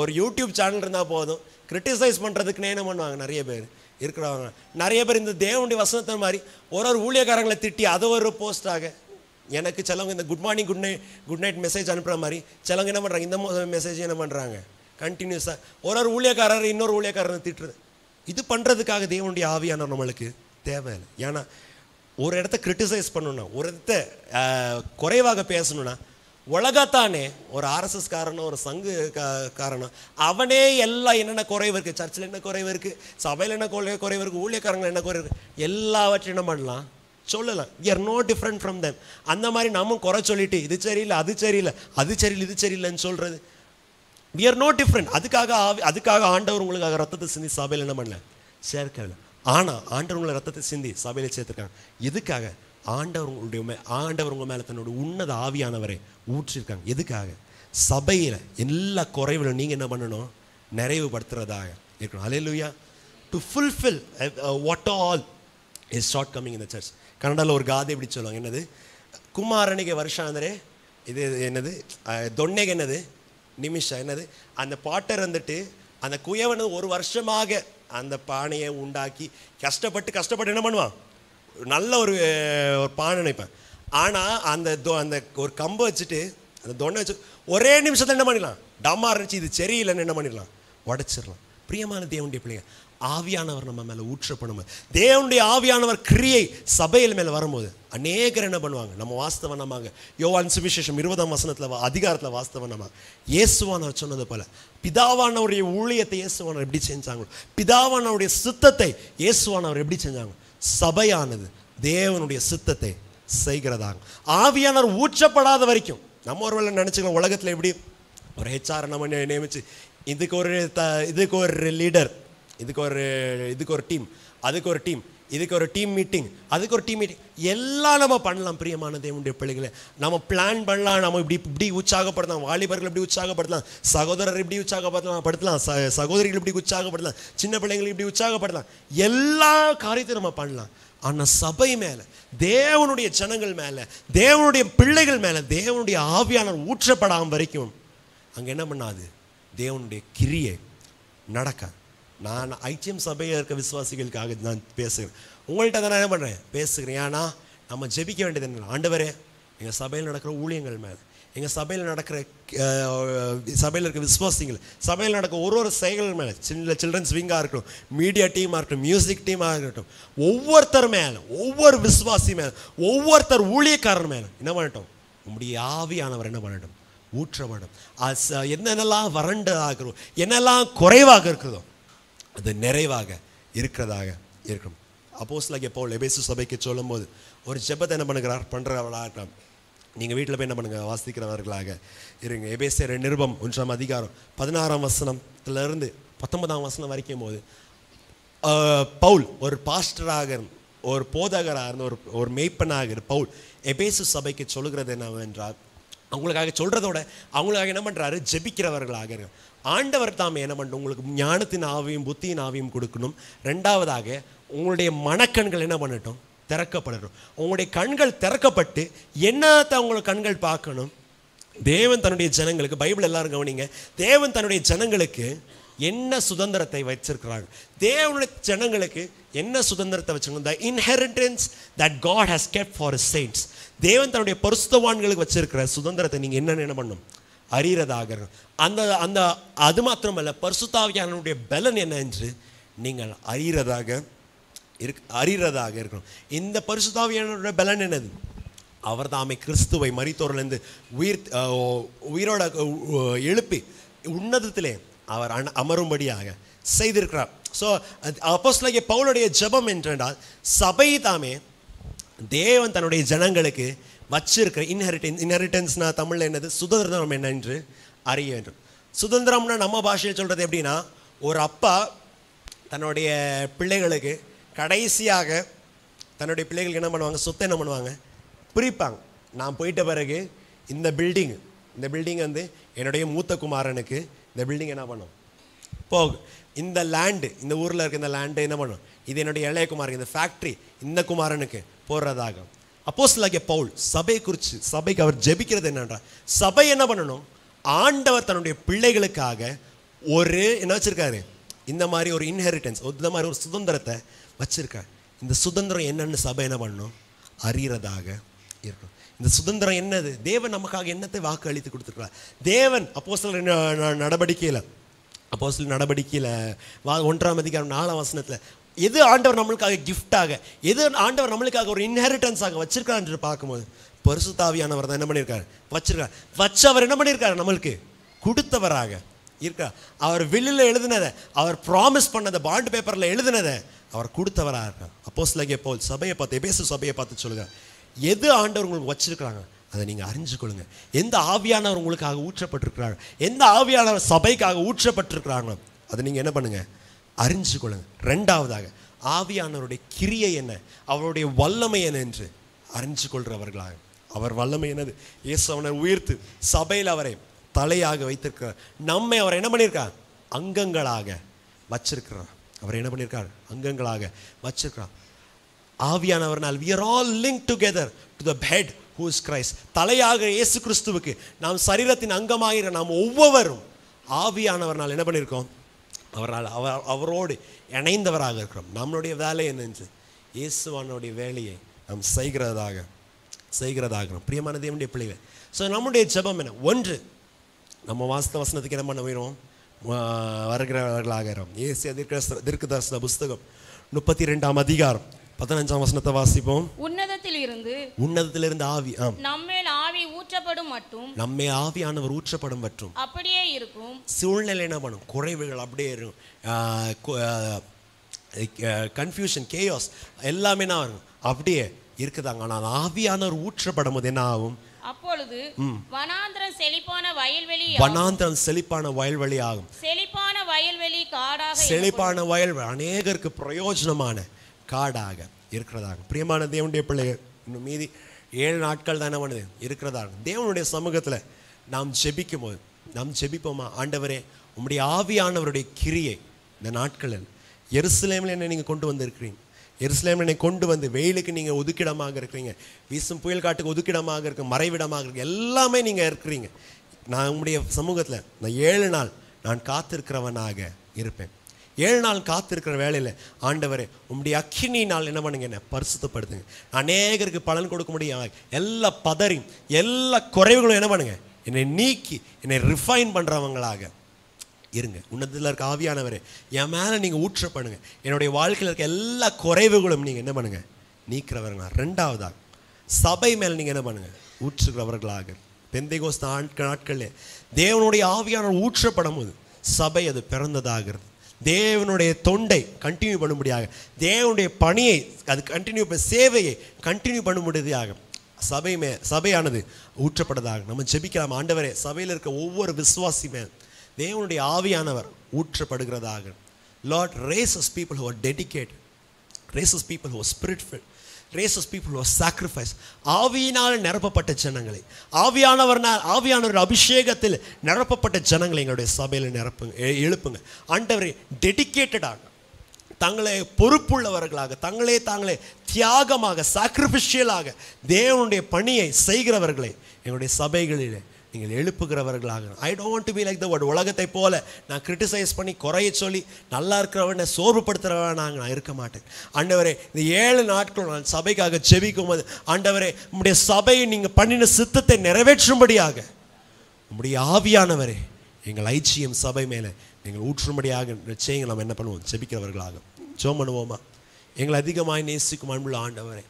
ஒரு யூடியூப் சேனல் இருந்தால் போதும் கிரிட்டிசைஸ் பண்ணுறதுக்குன்னே என்ன பண்ணுவாங்க? நிறைய பேர். இருக்கிறவங்க. நிறைய பேர் இந்த தேவனுடைய வசனத்தை மாதிரி ஒரு ஒரு ஊழியக்காரங்களை திட்டி அதை ஒரு போஸ்டாக எனக்கு சிலவங்க இந்த good morning good night good night message அனுப்புகிற மாதிரி சிலவங்க என்ன பண்ணுறாங்க இந்த மெசேஜ் என்ன பண்ணுறாங்க கண்டினியூஸாக ஒரு ஒரு ஊழியக்காரர் இன்னொரு ஊழியக்காரரை திட்டுறது. இது பண்ணுறதுக்காக தேவனுடைய ஆவியானவர் நம்மளுக்கு தேவையில்லை. ஏன்னா ஒரு இடத்த கிரிட்டிசைஸ் பண்ணணும்னா ஒரு இடத்த குறைவாக பேசணும்னா உலகத்தானே ஒரு ஆர்எஸ்எஸ் காரணம் ஒரு சங்கு காரணம் அவனே எல்லாம் என்னென்ன குறைவு இருக்குது சர்ச்சில் என்ன குறைவு இருக்குது சபையில் என்ன குறை குறைவு இருக்குது ஊழியக்காரங்க என்ன குறைவு இருக்குது எல்லாவற்றையும் என்ன பண்ணலாம்? சொல்லலாம். Are no different from them அந்த மாதிரி நம்ம குறை சொல்லிட்டு இது சரியில்லை அது சரியில்லை அது சரியில்லை இது சரியில்லைன்னு சொல்கிறது வி ஆர் நோ டிஃப்ரெண்ட் அதுக்காக ஆவி- அதுக்காக ஆண்டவர் உங்களுக்காக ரத்தத்தை சிந்தி சபையில் என்ன பண்ணல? சேர்க்கல ஆனால் ஆண்டவர் உங்களை ரத்தத்தை சிந்தி சபையில் சேர்த்துருக்காங்க. எதுக்காக? ஆண்டவர் உங்களுடைய ஆண்டவர் உங்கள் மேலே தன்னோட உன்னத ஆவியானவரை ஊற்றிருக்காங்க. எதுக்காக? சபையில் எல்லா குறைவிலும் நீங்கள் என்ன பண்ணணும்? நிறைவுபடுத்துகிறதாக இருக்கணும். அலே hallelujah to fulfil what all is shortcoming இந்த சர்ச் கன்னடாவில் ஒரு காதை இப்படி சொல்லுவாங்க. என்னது? குமாரனிக வருஷாந்தரே இது என்னது? தொன்னைக்கு என்னது? நிமிஷம். என்னது? அந்த பாட்டை இருந்துட்டு அந்த குயவனு ஒரு வருஷமாக அந்த பானையை உண்டாக்கி கஷ்டப்பட்டு கஷ்டப்பட்டு என்ன பண்ணுவான்? நல்ல ஒரு ஒரு பானை நினைப்பேன். ஆனால் அந்த தொ- அந்த ஒரு கம்பை வச்சுட்டு அந்த தொன்னை வச்சு ஒரே நிமிஷத்தில் என்ன பண்ணிடலாம்? டம்மா இருந்துச்சு இது சரியில்லைன்னு என்ன பண்ணிடலாம்? உடச்சிடலாம். பிரியமான தேவனுடைய பிள்ளைங்க ஆவியானவர் நம்ம மேலே ஊற்றப்படும் தேவனுடைய ஆவியானவர் கிரியை சபையில் மேலே வரும்போது அநேகர் என்ன பண்ணுவாங்க? நம்ம வாஸ்தவம் வாஸ்தவனமாக யோவான் சுவிசேஷம் இருபதாம் வசனத்தில் அதிகாரத்தில் வாஸ்தவம் நம்ம இயேசுவானவர் சொன்னது போல பிதாவானவருடைய ஊழியத்தை இயேசுவானவர் எப்படி செஞ்சாங்களோ பிதாவானவருடைய சித்தத்தை இயேசுவானவர் எப்படி செஞ்சாங்க சபையானது தேவனுடைய சித்தத்தை செய்கிறதாங்க ஆவியானவர் ஊற்றப்படாத வரைக்கும். நம்ம ஒருவேளை நினச்சிக்கலாம் உலகத்தில் எப்படி? ஒரு ஹெச்ஆர் நம்ம நியமிச்சு இதுக்கு ஒரு த இதுக்கு ஒரு லீடர் இதுக்கு ஒரு இதுக்கு ஒரு டீம் அதுக்கு ஒரு டீம் இதுக்கு ஒரு டீம் மீட்டிங் அதுக்கு ஒரு டீம் மீட்டிங் எல்லாம் நம்ம பண்ணலாம் பிரியமான தேவனுடைய பிள்ளைகளை. நம்ம பிளான் பண்ணலாம் நம்ம இப்படி இப்படி உற்சாகப்படுத்தலாம் வாலிபர்கள் இப்படி உற்சாகப்படுத்தலாம் சகோதரர் இப்படி உற்சாகப்படுத்தலாம் படுத்தலாம் ச சகோதரிகள் இப்படி உற்சாகப்படுத்தலாம் சின்ன பிள்ளைங்களை இப்படி உற்சாகப்படுத்தலாம். எல்லா காரியத்தையும் நம்ம பண்ணலாம். ஆனால் சபை மேலே தேவனுடைய ஜனங்கள் மேலே தேவனுடைய பிள்ளைகள் மேலே தேவனுடைய ஆவியாளர் ஊற்றப்படாமல் வரைக்கும் அங்கே என்ன பண்ணாது? தேவனுடைய கிரியை நடக்காது. நான் ஐக்கியம் சபையில் இருக்க விசுவாசிகளுக்காக நான் பேசுகிறேன். உங்கள்கிட்ட தான் என்ன பண்ணுறேன் பேசுகிறேன். ஏன்னா நம்ம ஜெபிக்க வேண்டியது என்ன? ஆண்டவரே எங்கள் சபையில் நடக்கிற ஊழியங்கள் மேலே எங்கள் சபையில் நடக்கிற சபையில் இருக்க விசுவாசிகள் சபையில் நடக்கிற ஒரு ஒரு செயல்கள் மேலே சின்ன சில்ட்ரன்ஸ் விங்காக இருக்கட்டும் மீடியா டீமாக இருக்கட்டும் மியூசிக் டீமாக இருக்கட்டும் ஒவ்வொருத்தர் மேலே ஒவ்வொரு விசுவாசி மேலே ஒவ்வொருத்தர் ஊழியக்காரர் மேலே என்ன பண்ணட்டும்? உங்களுடைய ஆவியானவர் என்ன பண்ணட்டும்? ஊற்றப்படும். அது ச- என்னென்னலாம் வறண்டதாக இருக்கிறதோ என்னெல்லாம் குறைவாக இருக்கிறதோ அது நிறைவாக இருக்கிறதாக இருக்கும். அப்போஸ்லாகிய பவுல் எபேசு சபைக்கு சொல்லும் போது ஒரு ஜெபத்தை என்ன பண்ணுகிறார்? பண்ணுறவர்களாக இருக்கலாம் நீங்கள் வீட்டில் போய் என்ன பண்ணுங்கள் வாசிக்கிறவர்களாக இருங்க. எபேசியர் நிருபம் ஒன்றாம் அதிகாரம் பதினாறாம் வசனத்துலேருந்து பத்தொன்பதாம் வசனம் வரைக்கும் போது பவுல் ஒரு பாஸ்டராக இருந்து, ஒரு போதகராக இருந்து ஒரு ஒரு மெய்ப்பனாக இரு. பவுல் எபேசு சபைக்கு சொல்லுகிறது என்னவென்றால் அவங்களுக்காக சொல்கிறதோட அவங்களுக்காக என்ன பண்ணுறாரு ஜெபிக்கிறவர்களாக இருக்கு ஆண்டவர் தாம் என்ன பண்ணணும்? உங்களுக்கு ஞானத்தின் ஆவியும் புத்தியின் ஆவியும் கொடுக்கணும். ரெண்டாவதாக உங்களுடைய மனக்கண்கள் என்ன பண்ணட்டும்? திறக்கப்படணும். உங்களுடைய கண்கள் திறக்கப்பட்டு என்னத்தை உங்களோட கண்கள் பார்க்கணும்? தேவன் தன்னுடைய ஜனங்களுக்கு பைபிள் எல்லாரும் கவனிங்க. தேவன் தன்னுடைய ஜனங்களுக்கு என்ன சுதந்திரத்தை வச்சிருக்கிறாங்க தேவனுடைய ஜனங்களுக்கு என்ன சுதந்திரத்தை வச்சிருக்கணும் the inheritance that God has kept for saints. தேவன் தன்னுடைய பரிசுத்தவான்களுக்கு வச்சிருக்கிற சுதந்திரத்தை நீங்கள் என்னென்ன என்ன பண்ணணும்? அறிகிறதாக இருக்கணும். அந்த அந்த அது மாத்திரமல்ல பரிசுத்தாவியானுடைய பலன் என்ன என்று நீங்கள் அறிகிறதாக இருக் அறிகிறதாக இருக்கணும். இந்த பரிசுத்தாவியானுடைய பலன் என்னது? அவர் தாமே கிறிஸ்துவை மறித்தோர்லேருந்து உயிர் உயிரோட எழுப்பி உன்னதத்திலே அவர் அண- அமரும்படியாக செய்திருக்கிறார். ஸோ அப்போஸ்தலனாகிய பவுலுடைய ஜெபம் என்றால் சபை தாமே தேவன் தன்னுடைய ஜனங்களுக்கு வச்சிருக்கிற இன்ஹெரிட்டன்ஸ் இன்ஹெரிட்டன்ஸ்னா தமிழில் என்னது? சுதந்திரம் என்ன என்று அறிய வேண்டும். சுதந்திரம்னா நம்ம பாஷையில் சொல்கிறது எப்படின்னா ஒரு அப்பா தன்னுடைய பிள்ளைகளுக்கு கடைசியாக தன்னுடைய பிள்ளைகளுக்கு என்ன பண்ணுவாங்க? சொத்தை என்ன பண்ணுவாங்க? பிரிப்பாங்க. நான் போயிட்ட பிறகு இந்த பில்டிங் இந்த பில்டிங் வந்து என்னுடைய மூத்த குமாரனுக்கு இந்த பில்டிங் என்ன பண்ணும்? போகும். இந்த லேண்டு இந்த ஊரில் இருக்க இந்த லேண்டு என்ன பண்ணும்? இது என்னுடைய இளைய குமாரன் இந்த ஃபேக்ட்ரி இந்த குமாரனுக்கு போடுறதாகும். அப்போஸ்தலனாகிய பவுல் சபை குறித்து சபைக்கு அவர் ஜெபிக்கிறது என்னன்றார் சபை என்ன பண்ணணும்? ஆண்டவர் தன்னுடைய பிள்ளைகளுக்காக ஒரு என்ன வச்சுருக்காரு? இந்த மாதிரி ஒரு இன்ஹெரிட்டன்ஸ் இந்த மாதிரி ஒரு சுதந்திரத்தை வச்சிருக்காரு. இந்த சுதந்திரம் என்னன்னு சபை என்ன பண்ணணும்? அறியறதாக இருக்கணும். இந்த சுதந்திரம் என்னது? தேவன் நமக்காக என்னத்தை வாக்கு அளித்து கொடுத்துருக்கிறார்? தேவன் அப்போஸ்தலர் நடவடிக்கையில் அப்போஸ்தலர் நடவடிக்கையில் வா ஒன்றாம் அதிகாரம் நாலாம் வசனத்தில் எது ஆண்டவர் நம்மளுக்காக கிஃப்டாக எது ஆண்டவர் நம்மளுக்காக ஒரு இன்ஹெரிட்டன்ஸாக வச்சிருக்கான்னு என்று பார்க்கும்போது பரிசுத்தாவியானவர் தான் என்ன பண்ணியிருக்காரு? வச்சிருக்கார் வச்சு அவர் என்ன பண்ணியிருக்காரு நம்மளுக்கு? கொடுத்தவராக இருக்கா அவர் வில்லில் எழுதினதை அவர் ப்ராமிஸ் பண்ணதை பாண்ட் பேப்பரில் எழுதினதை அவர் கொடுத்தவராக இருக்கார். அப்போ சிலங்கே போல் சபையை பார்த்து எபேசு சபையை பார்த்து சொல்லுங்கள் எது ஆண்டவர் உங்களுக்கு வச்சிருக்கிறாங்க? அதை நீங்கள் அறிஞ்சுக்கொள்ளுங்க எந்த ஆவியானவர் உங்களுக்காக ஊற்றப்பட்டிருக்கிறாங்க எந்த ஆவியானவர் சபைக்காக ஊற்றப்பட்டிருக்கிறாங்களோ அதை நீங்கள் என்ன பண்ணுங்கள் அறிஞ்சு கொள்ளுங்க ரெண்டாவதாக ஆவியானவருடைய கிரியை என்ன? அவருடைய வல்லமை என்ன என்று அறிஞ்சு கொள்கிறவர்களாக அவர் வல்லமை என்னது? இயேசு அவனை உயிர்த்து சபையில் அவரை தலையாக வைத்திருக்கிறார். நம்மை அவர் என்ன பண்ணியிருக்கார்? அங்கங்களாக வச்சிருக்கிறார். அவர் என்ன பண்ணியிருக்கார்? அங்கங்களாக வச்சிருக்கிறார். ஆவியானவர்னால் we are all link together to the head whose is தலையாக இயேசு கிறிஸ்துவுக்கு நாம் சரீரத்தின் அங்கமாக நாம் ஒவ்வொருவரும் ஆவியானவர்னால் என்ன பண்ணியிருக்கோம்? அவரால் அவர் அவரோடு இணைந்தவராக இருக்கிறோம். நம்மளுடைய வேலை என்னன்னு இயேசுவானுடைய வேலையை நாம் செய்கிறதாக செய்கிறதாகிறோம் பிரியமான தேவனுடைய பிள்ளைகள் ஸோ நம்முடைய ஜெபம் என்ன? ஒன்று நம்ம வாஸ்த வசனத்துக்கு என்ன பண்ண வேணும் வருகிறவர்களாகிறோம் ஏசி அதிர்க்க திருக்கு தரிசன புஸ்தகம் முப்பத்தி ரெண்டாம் அதிகாரம் பதினஞ்சாம் வசனத்தை வாசிப்போம். உன்னதத்தில் இருந்து உன்னதத்திலிருந்து ஆவி ஆம். நம்மேல் ஆவி ஊற்றப்படும் மட்டும். நம்மை ஆவியானவர் ஊற்றப்படும் மற்றும் அப்படியே இருக்கும். சூழ்நிலை என்ன பண்ணும்? குறைவுகள் அப்படியே இருக்கும். கன்ஃபியூஷன் கேயோஸ் எல்லாமே என்ன ஆகும்? அப்படியே இருக்குதாங்க. ஆனால் ஆவியானவர் ஊற்றப்படும் போது என்ன ஆகும்? அப்பொழுது வனாந்திரம் செழிப்பான வயல்வெளி வனாந்தரம் செழிப்பான வயல்வெளி ஆகும். செழிப்பான வயல்வெளி காடாக செழிப்பான வயல் அநேகருக்கு பிரயோஜனமான காடாக இருக்கிறதாக. பிரியமான தேவனுடைய பிள்ளைகள் இன்னும் மீதி ஏழு நாட்கள் தானே பண்ணுது இருக்கிறதா தேவனுடைய சமூகத்தில் நாம் ஜெபிக்கும் போது நாம் ஜெபிப்போமா? ஆண்டவரே உம்முடைய ஆவியானவருடைய கிரியை இந்த நாட்களில் எருசலேமில் என்னை நீங்கள் கொண்டு வந்திருக்கிறீங்க. எருசலேமில் என்னை கொண்டு வந்து வெயிலுக்கு நீங்கள் ஒதுக்கிடமாக இருக்கிறீங்க. வீசும் புயல் காட்டுக்கு ஒதுக்கிடமாக இருக்கு மறைவிடமாக இருக்கு எல்லாமே நீங்கள் இருக்கிறீங்க. நான் உங்களுடைய சமூகத்தில் நான் ஏழு நாள் நான் காத்திருக்கிறவனாக இருப்பேன். ஏழு நாள் காத்திருக்கிற வேலையில் ஆண்டவரே உங்களுடைய அக்கினி நாள் என்ன பண்ணுங்க? என்ன பரிசுத்தப்படுத்துங்க. அநேகருக்கு பலன் கொடுக்க முடியும். எல்லா பதறியும் எல்லா குறைவுகளும் என்ன பண்ணுங்க? என்னை நீக்கி என்னை ரிஃபைன் பண்ணுறவங்களாக இருங்க. உன்னதத்தில் இருக்க ஆவியானவரே என் மேலே நீங்கள் ஊற்ற பண்ணுங்க என்னுடைய வாழ்க்கையில் இருக்க எல்லா குறைவுகளும் நீங்கள் என்ன பண்ணுங்கள் நீக்கிறவர்களா. ரெண்டாவதாக சபை மேலே நீங்கள் என்ன பண்ணுங்கள் ஊற்றுகிறவர்களாக. பெந்தைகோஸ்த ஆட்கள் நாட்களில் தேவனுடைய ஆவியானவர் ஊற்றப்படும் போது சபை அது பிறந்ததாகிறது. தேவனுடைய தொண்டை கண்டினியூ பண்ணும்படியாக தேவனுடைய பணியை அது கண்டினியூ சேவையை கண்டினியூ பண்ணும்படியாக சபை மே சபையானது ஊற்றப்பட்டதாக. நம்ம ஜெபிக்கலாம். ஆண்டவரே சபையில் இருக்க ஒவ்வொரு விசுவாசியுமே தேவனுடைய ஆவியானவர் ஊற்றப்படுகிறதாக. Lord raises people who are dedicated. Raises people who spirit filled raises people who sacrifice ஆவியினால் நிரப்பப்பட்ட ஜனங்களை ஆவியானவர்னால் ஆவியானவர் அபிஷேகத்தில் நிரப்பப்பட்ட ஜனங்களை எங்களுடைய சபையில் நிரப்புங்க எழுப்புங்க. ஆண்டவரை டெடிக்கேட்டடாக தங்களை பொறுப்புள்ளவர்களாக தங்களே தாங்களே தியாகமாக சாக்ரிஃபிஷியலாக தேவனுடைய பணியை செய்கிறவர்களை எங்களுடைய சபைகளிலே நீங்கள் எழுப்புகிறவர்களாக I don't to be like the world உலகத்தை போல நான் கிரிட்டிசைஸ் பண்ணி குறைய சொல்லி நல்லா இருக்கிறவனை சோர்வுபடுத்துகிறவனாக நான் இருக்க மாட்டேன். ஆண்டவரே இந்த ஏழு நாட்கள் நான் சபைக்காக ஜெபிக்கும் போது ஆண்டவரே உங்களுடைய சபையை நீங்கள் பண்ணின சித்தத்தை நிறைவேற்றும்படியாக உங்களுடைய ஆவியானவரே எங்கள் ஐச்சியம் சபை மேலே நீங்கள் ஊற்றும்படியாக நிச்சயம் நம்ம என்ன பண்ணுவோம்? ஜெபிக்கிறவர்களாக ஜோம் பண்ணுவோமா? எங்களை அதிகமாய் நேசிக்கும் அன்புள்ள ஆண்டவரே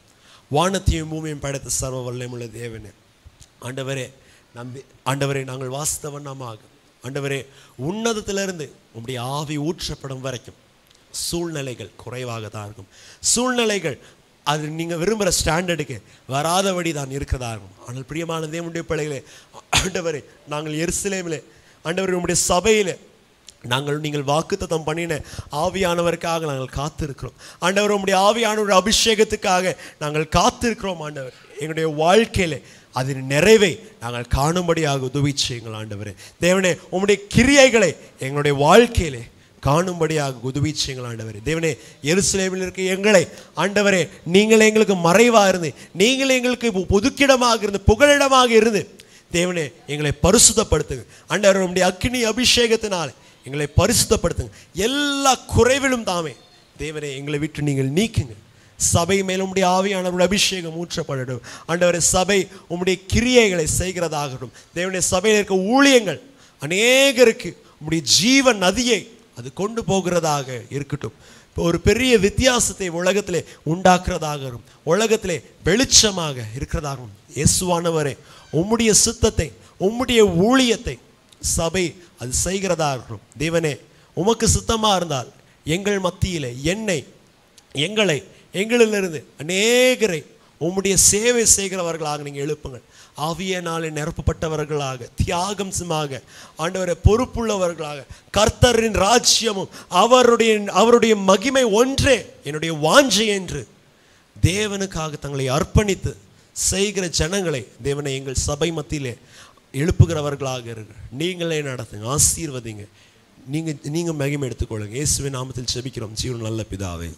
வானத்தையும் பூமியும் படைத்த சர்வ வல்லமுள்ள தேவனே. ஆண்டவரே நம்பி. ஆண்டவரே நாங்கள் வாஸ்தவனமாக ஆண்டவரே உன்னதத்திலிருந்து உங்களுடைய ஆவி ஊற்றப்படும் வரைக்கும் சூழ்நிலைகள் குறைவாக தான் இருக்கும். சூழ்நிலைகள் அது நீங்கள் விரும்புகிற ஸ்டாண்டர்டுக்கு வராதபடி தான் இருக்கிறதா இருக்கும். ஆனால் பிரியமான தேவனுடைய பிள்ளைகளே ஆண்டவரே நாங்கள் எருசலேமிலே ஆண்டவர் உங்களுடைய சபையில் நாங்கள் நீங்கள் வாக்குத்தத்தம் பண்ணின ஆவியானவருக்காக நாங்கள் காத்திருக்கிறோம். ஆண்டவர் உங்களுடைய ஆவியானவர் அபிஷேகத்துக்காக நாங்கள் காத்திருக்கிறோம் ஆண்டவர். எங்களுடைய வாழ்க்கையிலே அதன் நிறைவை நாங்கள் காணும்படியாக உதவி செய்யுங்கள் ஆண்டவரே. தேவனே உம்முடைய கிரியைகளை எங்களுடைய வாழ்க்கையிலே காணும்படியாக உதவி செய்யுங்கள் ஆண்டவரே. தேவனே எருசலேமில் இருக்க எங்களை ஆண்டவரே நீங்கள் எங்களுக்கு மறைவாக இருந்து நீங்கள் எங்களுக்கு பொதுக்கிடமாக இருந்து புகழிடமாக இருந்து தேவனே எங்களை பரிசுத்தப்படுத்துங்க. ஆண்டவர் உம்முடைய அக்கினி அபிஷேகத்தினால் எங்களை பரிசுத்தப்படுத்துங்க. எல்லா குறைவிலும் தாமே தேவனே எங்களை விட்டு நீங்கள் நீக்குங்க சபை மேல் உம்முடைய ஆவியானவருடைய அபிஷேகம் ஊற்றப்படட்டும். அண்டவர் சபை உம்முடைய கிரியைகளை செய்கிறதாகட்டும். தேவனுடைய சபையில் இருக்க ஊழியங்கள் அநேகருக்கு உம்முடைய ஜீவ நதியை அது கொண்டு போகிறதாக இருக்கட்டும். இப்போ ஒரு பெரிய வித்தியாசத்தை உலகத்திலே உண்டாக்குறதாகவும் உலகத்திலே வெளிச்சமாக இருக்கிறதாகவும் இயேசுவானவரே உம்முடைய சித்தத்தை உம்முடைய ஊழியத்தை சபை அது செய்கிறதாகட்டும். தேவனே உமக்கு சித்தமாக இருந்தால் எங்கள் மத்தியிலே என்னை எங்களை எங்களிலிருந்து அநேகரை உம்முடைய சேவை செய்கிறவர்களாக நீங்கள் எழுப்புங்கள். ஆவியனாலே நிரப்பப்பட்டவர்களாக தியாகம் சுமாக ஆண்டவரை பொறுப்புள்ளவர்களாக கர்த்தரின் ராஜ்யமும் அவருடைய அவருடைய மகிமை ஒன்றே என்னுடைய வாஞ்சை என்று தேவனுக்காக தங்களை அர்ப்பணித்து செய்கிற ஜனங்களை தேவனை எங்கள் சபை மத்தியிலே எழுப்புகிறவர்களாக இருங்க நீங்களே நடத்துங்க ஆசீர்வதிங்க. நீங்கள் நீங்கள் மகிமை எடுத்துக்கொள்ளுங்க. இயேசுவின் நாமத்தில் செபிக்கிறோம் ஜீவன் நல்ல பிதாவே.